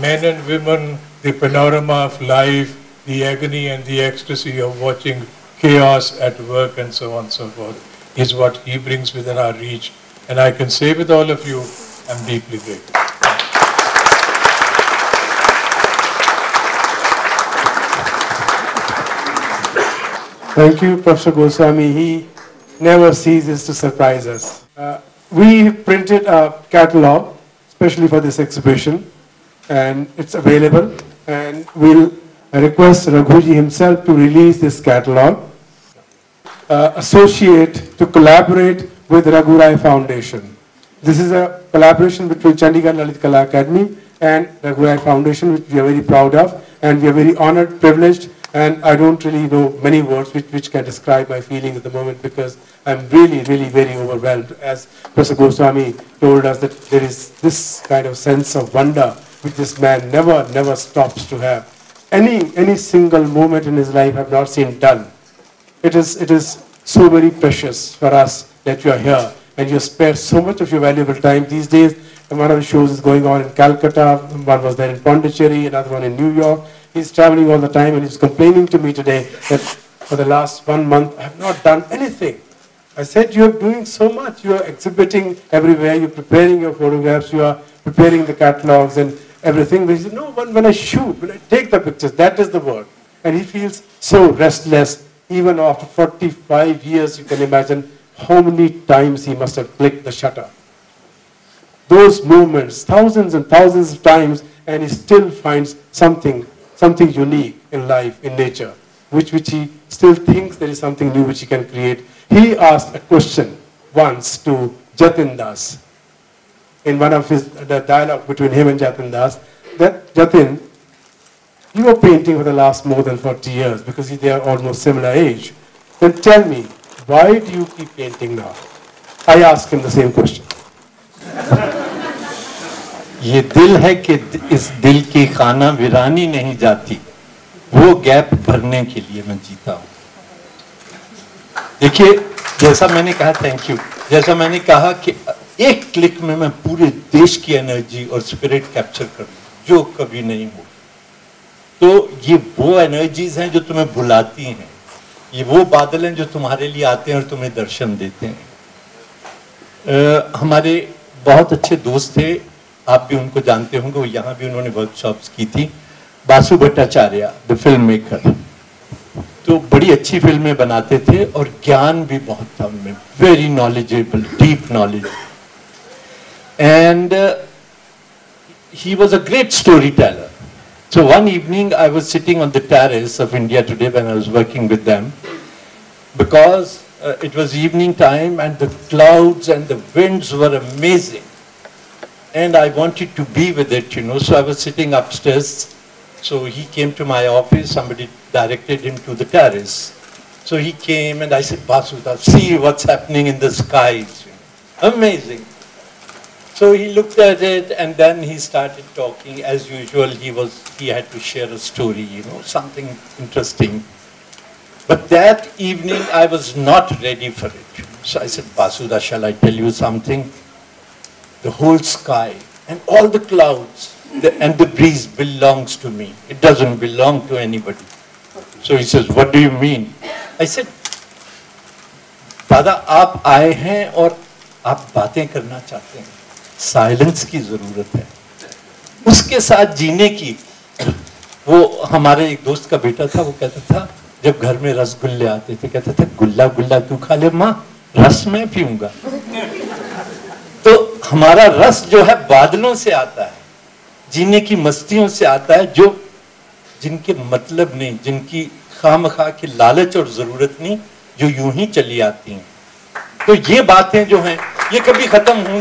men and women the panorama of life, the agony and the ecstasy of watching chaos at work and so on and so forth is what he brings within our reach. And I can say with all of you, I'm deeply grateful. Thank you, Professor Goswami. He never ceases to surprise us. Uh, we printed a catalog, especially for this exhibition, and it's available. And we'll request Raghuji himself to release this catalog, uh, associate to collaborate with Raghu Rai Foundation. This is a collaboration between Chandigarh Lalit Kala Akademi and Raghu Rai Foundation, which we are very proud of, and we are very honored, privileged and I don't really know many words which, which can describe my feelings at the moment because I'm really, really very overwhelmed. As Professor Goswami told us that there is this kind of sense of wonder which this man never, never stops to have. Any, any single moment in his life I've not seen done. It is, it is so very precious for us that you are here and you spare so much of your valuable time these days. And one of the shows is going on in Calcutta, one was there in Pondicherry, another one in New York. He's traveling all the time and he's complaining to me today that for the last one month I have not done anything. I said, you're doing so much. You're exhibiting everywhere. You're preparing your photographs. You are preparing the catalogs and everything. But he said, no, when, when I shoot, when I take the pictures, that is the work. And he feels so restless. Even after 45 years, you can imagine how many times he must have clicked the shutter. Those moments, thousands and thousands of times, and he still finds something something unique in life, in nature, which, which he still thinks there is something new which he can create. He asked a question once to Jatin Das in one of his, the dialogue between him and Jatin Das, that Jatin, you are painting for the last more than 40 years because they are almost similar age. Then tell me, why do you keep painting now? I asked him the same question. ये दिल है कि इस दिल की खाना वीरानी नहीं जाती। वो गैप भरने के लिए मैं जीता हूँ। देखिए जैसा मैंने कहा थैंक यू जैसा मैंने कहा कि एक क्लिक में मैं पूरे देश की एनर्जी और स्पिरिट कैप्चर कर जो कभी नहीं हो तो ये वो एनर्जीज हैं जो तुम्हें बुलाती हैं। ये वो बादल हैं जो तुम्हारे लिए आते हैं और तुम्हें दर्शन देते हैं। आ, हमारे बहुत अच्छे दोस्त थे आप भी उनको जानते होंगे, वो यहाँ भी उन्होंने वर्कशॉप की थी। Basu Bhattacharya the film maker तो बड़ी अच्छी फ़िल्में बनाते थे और ज्ञान भी बहुत था उनमें। Very knowledgeable deep knowledge and he was a great story teller so one evening I was sitting on the terrace of India Today when I was working with them because it was evening time and the clouds and the winds were amazing and I wanted to be with it, you know. So I was sitting upstairs. So he came to my office. Somebody directed him to the terrace. So he came and I said, Basuda, see what's happening in the skies. Amazing. So he looked at it and then he started talking. As usual, he was he had to share a story, you know, something interesting. But that evening I was not ready for it. So I said, Basuda, shall I tell you something? The whole sky and all the clouds the, and the breeze belongs to me. It doesn't belong to anybody. So he says, what do you mean? I said, दादा आप आए हैं और आप बातें करना चाहते हैं साइलेंस की ज़रूरत है उसके साथ जीने की वो हमारे एक दोस्त का बेटा था वो कहता था जब घर में रसगुल्ले आते थे कहता था गुल्ला गुल्ला तू खा ले माँ रस में तो हमारा रस जो है बादलों से आता है जीने की मस्तियों से आता है जो जिनके मतलब नहीं जिनकी खाम खा की लालच और ज़रूरत नहीं जो यूँ ही चली आती हैं। तो ये बातें जो हैं ये कभी खत्म होंगी।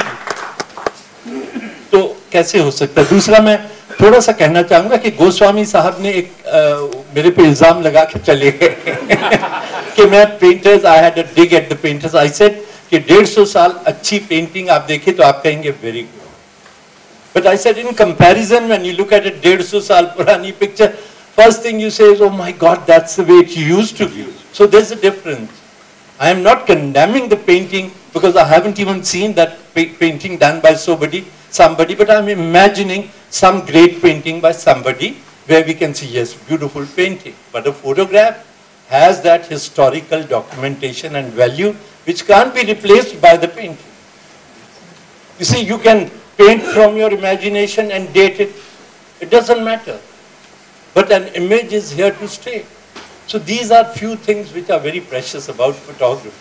तो कैसे हो सकता है? दूसरा मैं थोड़ा सा कहना चाहूँगा कि गोस्वामी साहब ने एक आ, मेरे पे इल्ज़ाम लगा के चले गए। कि मैं painters I had dig at the painters I said कि डेढ़ सौ साल अच्छी पेंटिंग आप देखे तो आप कहेंगे very good but I said in comparison when you look at डेढ़ सौ साल पुरानी picture first thing you say oh God that's the use to view so there a difference I am not condemning the painting because I haven't even seen that painting done by so somebody, but i'm imagining some great painting by somebody where we can see, yes, beautiful painting. But a photograph has that historical documentation and value which can't be replaced by the painting. You see, you can paint from your imagination and date it. It doesn't matter. But an image is here to stay. So these are few things which are very precious about photography.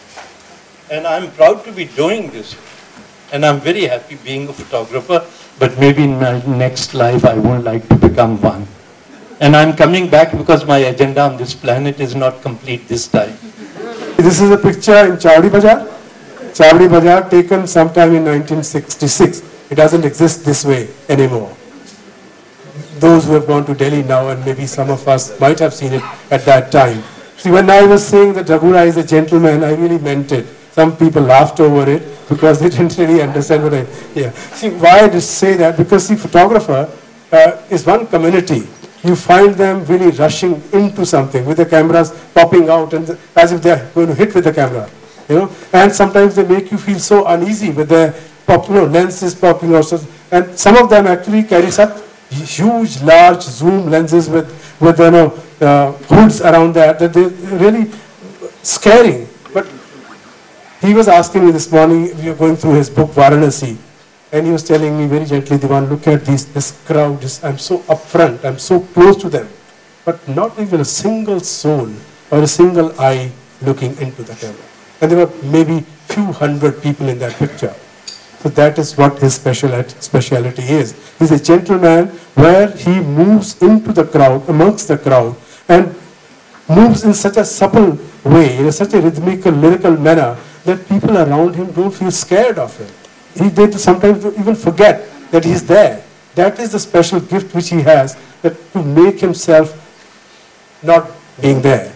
And I'm proud to be doing this. And I'm very happy being a photographer, but maybe in my next life I won't like to become one. And I'm coming back because my agenda on this planet is not complete this time. This is a picture in Chawri Bazaar. Chawri Bazaar taken sometime in 1966. It doesn't exist this way anymore. Those who have gone to Delhi now, and maybe some of us might have seen it at that time. See, when I was saying that Raghu Rai is a gentleman, I really meant it. Some people laughed over it because they didn't really understand what I, yeah. See, why I just say that? Because the photographer uh, is one community you find them really rushing into something with the cameras popping out and as if they're going to hit with the camera. You know, and sometimes they make you feel so uneasy with the pop, you know, lenses popping out. And some of them actually carry such huge, large zoom lenses with, with you know, uh, hoods around that that they're really scary. But he was asking me this morning, we were going through his book Varanasi, and he was telling me very gently, Diwan, look at these, this crowd, I'm so upfront, I'm so close to them, but not even a single soul or a single eye looking into the camera. And there were maybe few hundred people in that picture. So that is what his speciality is. He's a gentleman where he moves into the crowd, amongst the crowd, and moves in such a supple way, in such a rhythmical, lyrical manner, that people around him don't feel scared of him he did sometimes even forget that he's there. That is the special gift which he has, that to make himself not being there.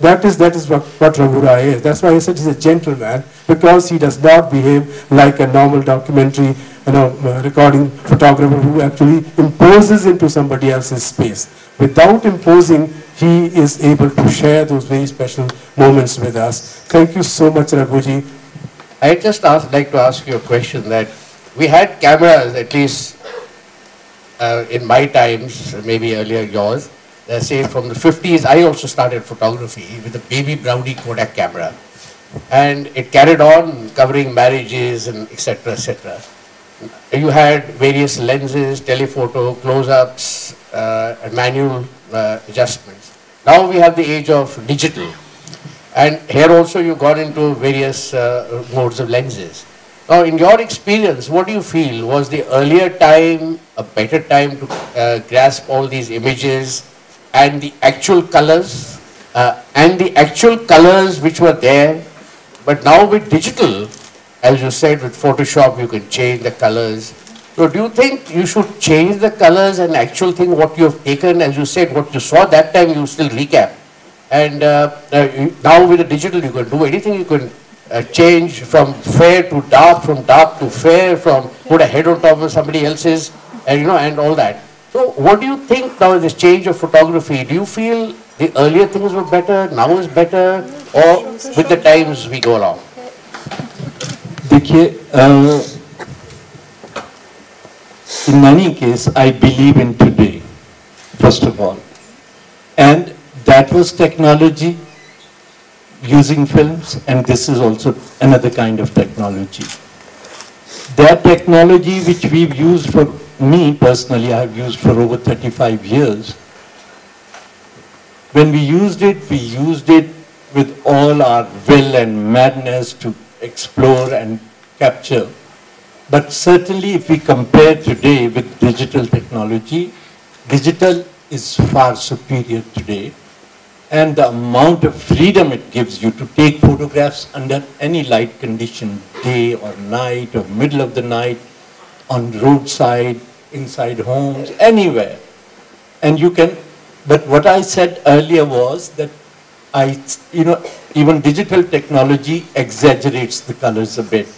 That is, that is what, what Raghu Rai is. That's why I said he's a gentleman, because he does not behave like a normal documentary you know, uh, recording photographer who actually imposes into somebody else's space. Without imposing, he is able to share those very special moments with us. Thank you so much, Raghuji, I just ask, like to ask you a question that we had cameras, at least uh, in my times, maybe earlier yours, say from the 50s, I also started photography with a baby Brownie Kodak camera. And it carried on covering marriages and etc. etc. You had various lenses, telephoto, close-ups, uh, and manual uh, adjustments. Now we have the age of digital. And here also you got into various uh, modes of lenses. Now, in your experience, what do you feel? Was the earlier time a better time to uh, grasp all these images and the actual colors uh, and the actual colors which were there? But now with digital, as you said, with Photoshop, you can change the colors. So do you think you should change the colors and actual thing what you have taken, as you said, what you saw that time, you still recap? And uh, uh, now with the digital, you can do anything. You can uh, change from fair to dark, from dark to fair, from put a head on top of somebody else's, and you know, and all that. So, what do you think now this change of photography? Do you feel the earlier things were better, now is better, or with the times we go along? देखिए in many cases I believe in today first of all and that was technology using films and this is also another kind of technology. That technology which we've used for me personally, I have used for over 35 years. When we used it, we used it with all our will and madness to explore and capture. But certainly if we compare today with digital technology, digital is far superior today and the amount of freedom it gives you to take photographs under any light condition, day or night or middle of the night, on roadside, inside homes, anywhere. And you can, but what I said earlier was that I, you know, even digital technology exaggerates the colors a bit.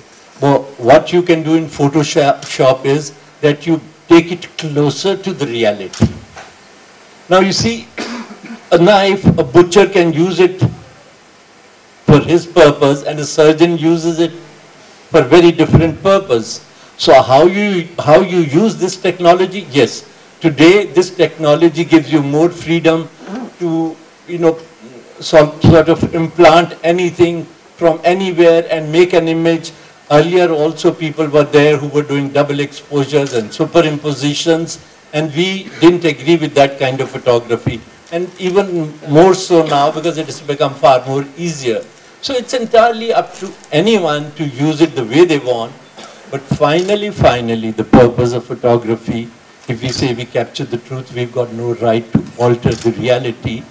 Well, what you can do in Photoshop is that you take it closer to the reality. Now you see, a knife, a butcher can use it for his purpose and a surgeon uses it for very different purpose. So how you, how you use this technology? Yes, today this technology gives you more freedom to, you know, sort, sort of implant anything from anywhere and make an image. Earlier also people were there who were doing double exposures and superimpositions and we didn't agree with that kind of photography. And even more so now because it has become far more easier. So it's entirely up to anyone to use it the way they want. But finally, finally, the purpose of photography, if we say we capture the truth, we've got no right to alter the reality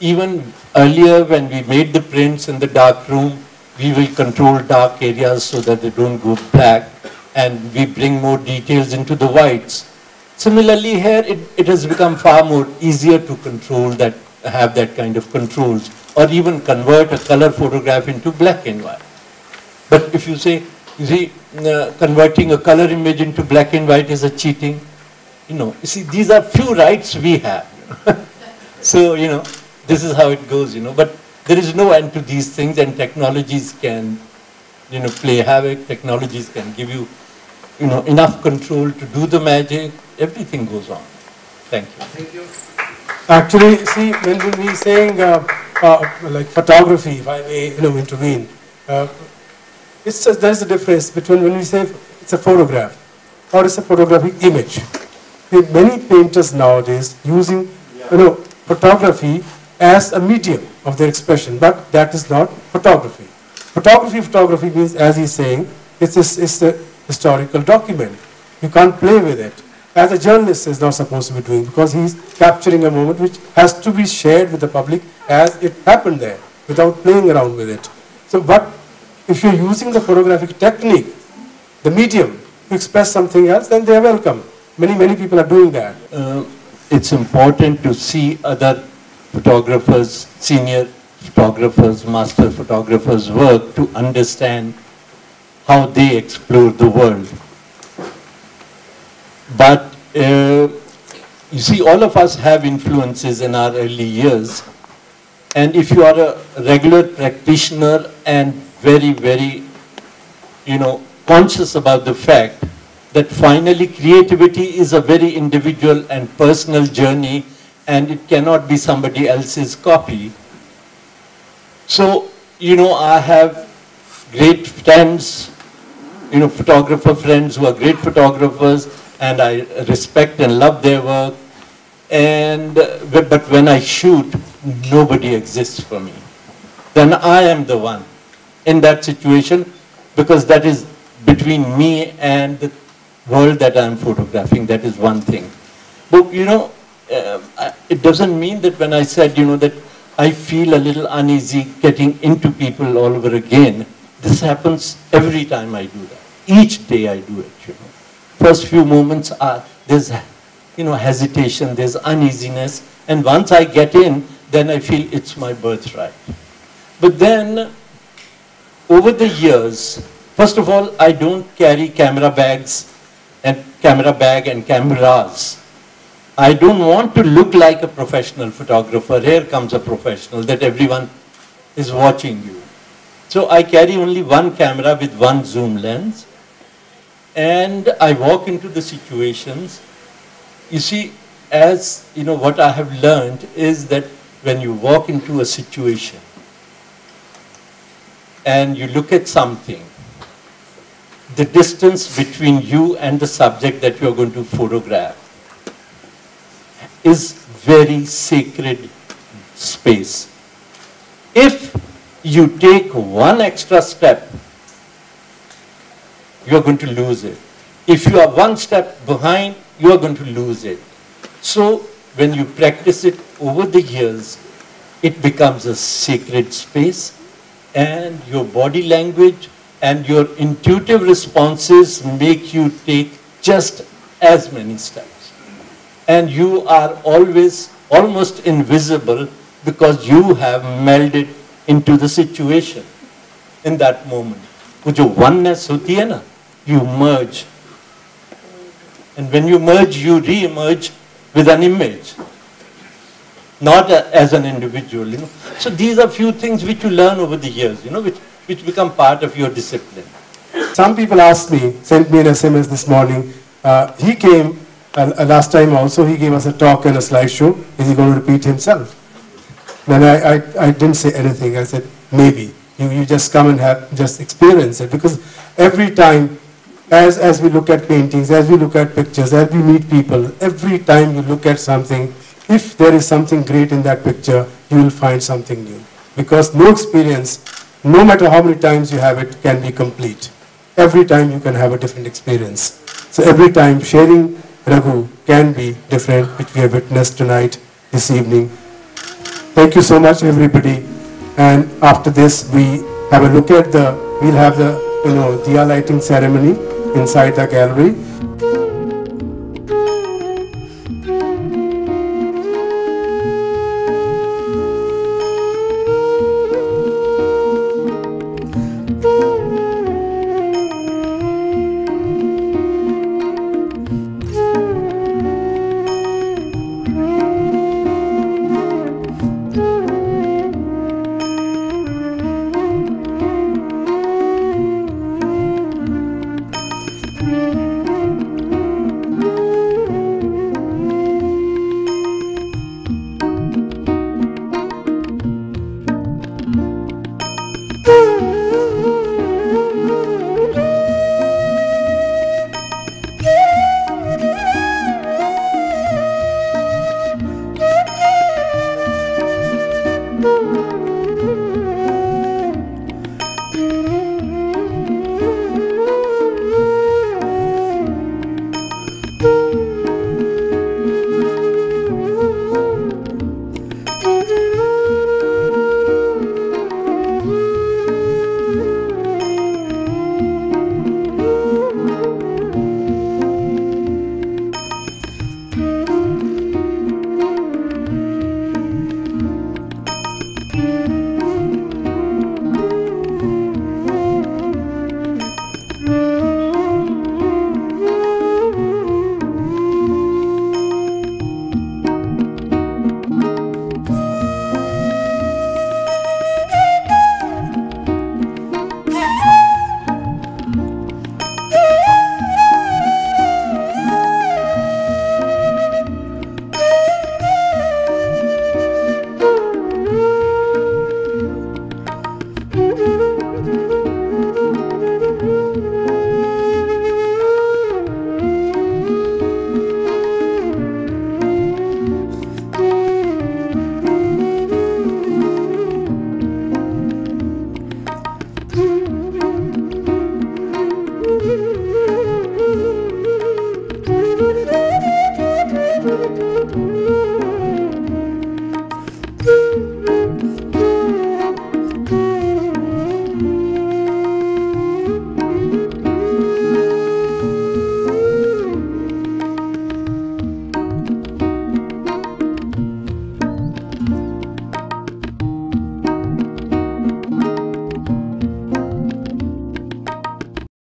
even earlier when we made the prints in the dark room, we will control dark areas so that they don't go black and we bring more details into the whites. Similarly here, it, it has become far more easier to control that, have that kind of controls or even convert a color photograph into black and white. But if you say, you see, uh, converting a color image into black and white is a cheating, you know, you see, these are few rights we have. so, you know, this is how it goes, you know. But there is no end to these things, and technologies can, you know, play havoc. Technologies can give you, you know, enough control to do the magic. Everything goes on. Thank you. Thank you. Actually, see, when we are saying uh, uh, like photography, if I may, you know, intervene, uh, it's just, there's a difference between when we say it's a photograph or it's a photographic image. many painters nowadays using, you know, photography as a medium of their expression, but that is not photography. Photography, photography means, as he's saying, it's, it's, it's a historical document. You can't play with it. As a journalist is not supposed to be doing because he's capturing a moment which has to be shared with the public as it happened there without playing around with it. So, but if you're using the photographic technique, the medium, to express something else, then they are welcome. Many, many people are doing that. Uh, it's important to see other photographers, senior photographers, master photographers work to understand how they explore the world. But uh, you see, all of us have influences in our early years. And if you are a regular practitioner and very, very, you know, conscious about the fact that finally creativity is a very individual and personal journey and it cannot be somebody else's copy. So, you know, I have great friends, you know, photographer friends who are great photographers and I respect and love their work. And, but when I shoot, nobody exists for me. Then I am the one in that situation because that is between me and the world that I'm photographing. That is one thing. But, you know, uh, it doesn't mean that when I said, you know, that I feel a little uneasy getting into people all over again. This happens every time I do that. Each day I do it, you know. First few moments are, there's, you know, hesitation, there's uneasiness. And once I get in, then I feel it's my birthright. But then, over the years, first of all, I don't carry camera bags and camera bag and cameras I don't want to look like a professional photographer. Here comes a professional that everyone is watching you. So I carry only one camera with one zoom lens and I walk into the situations. You see, as you know, what I have learned is that when you walk into a situation and you look at something, the distance between you and the subject that you are going to photograph is very sacred space. If you take one extra step, you are going to lose it. If you are one step behind, you are going to lose it. So when you practice it over the years, it becomes a sacred space and your body language and your intuitive responses make you take just as many steps and you are always almost invisible because you have melded into the situation in that moment. वो जो oneness होती है ना, you merge. And when you merge, you re-emerge with an image, not a, as an individual. You know. So these are few things which you learn over the years, you know, which, which become part of your discipline. Some people asked me, sent me an SMS this morning. Uh, he came uh, uh, last time also he gave us a talk and a slideshow. Is he going to repeat himself? Then I, I, I didn't say anything. I said, maybe. You, you just come and have, just experience it. Because every time, as, as we look at paintings, as we look at pictures, as we meet people, every time you look at something, if there is something great in that picture, you will find something new. Because no experience, no matter how many times you have it, can be complete. Every time you can have a different experience. So every time sharing Raghu can be different, which we have witnessed tonight, this evening. Thank you so much, everybody. And after this, we have a look at the, we'll have the, you know, Diya lighting ceremony inside the gallery.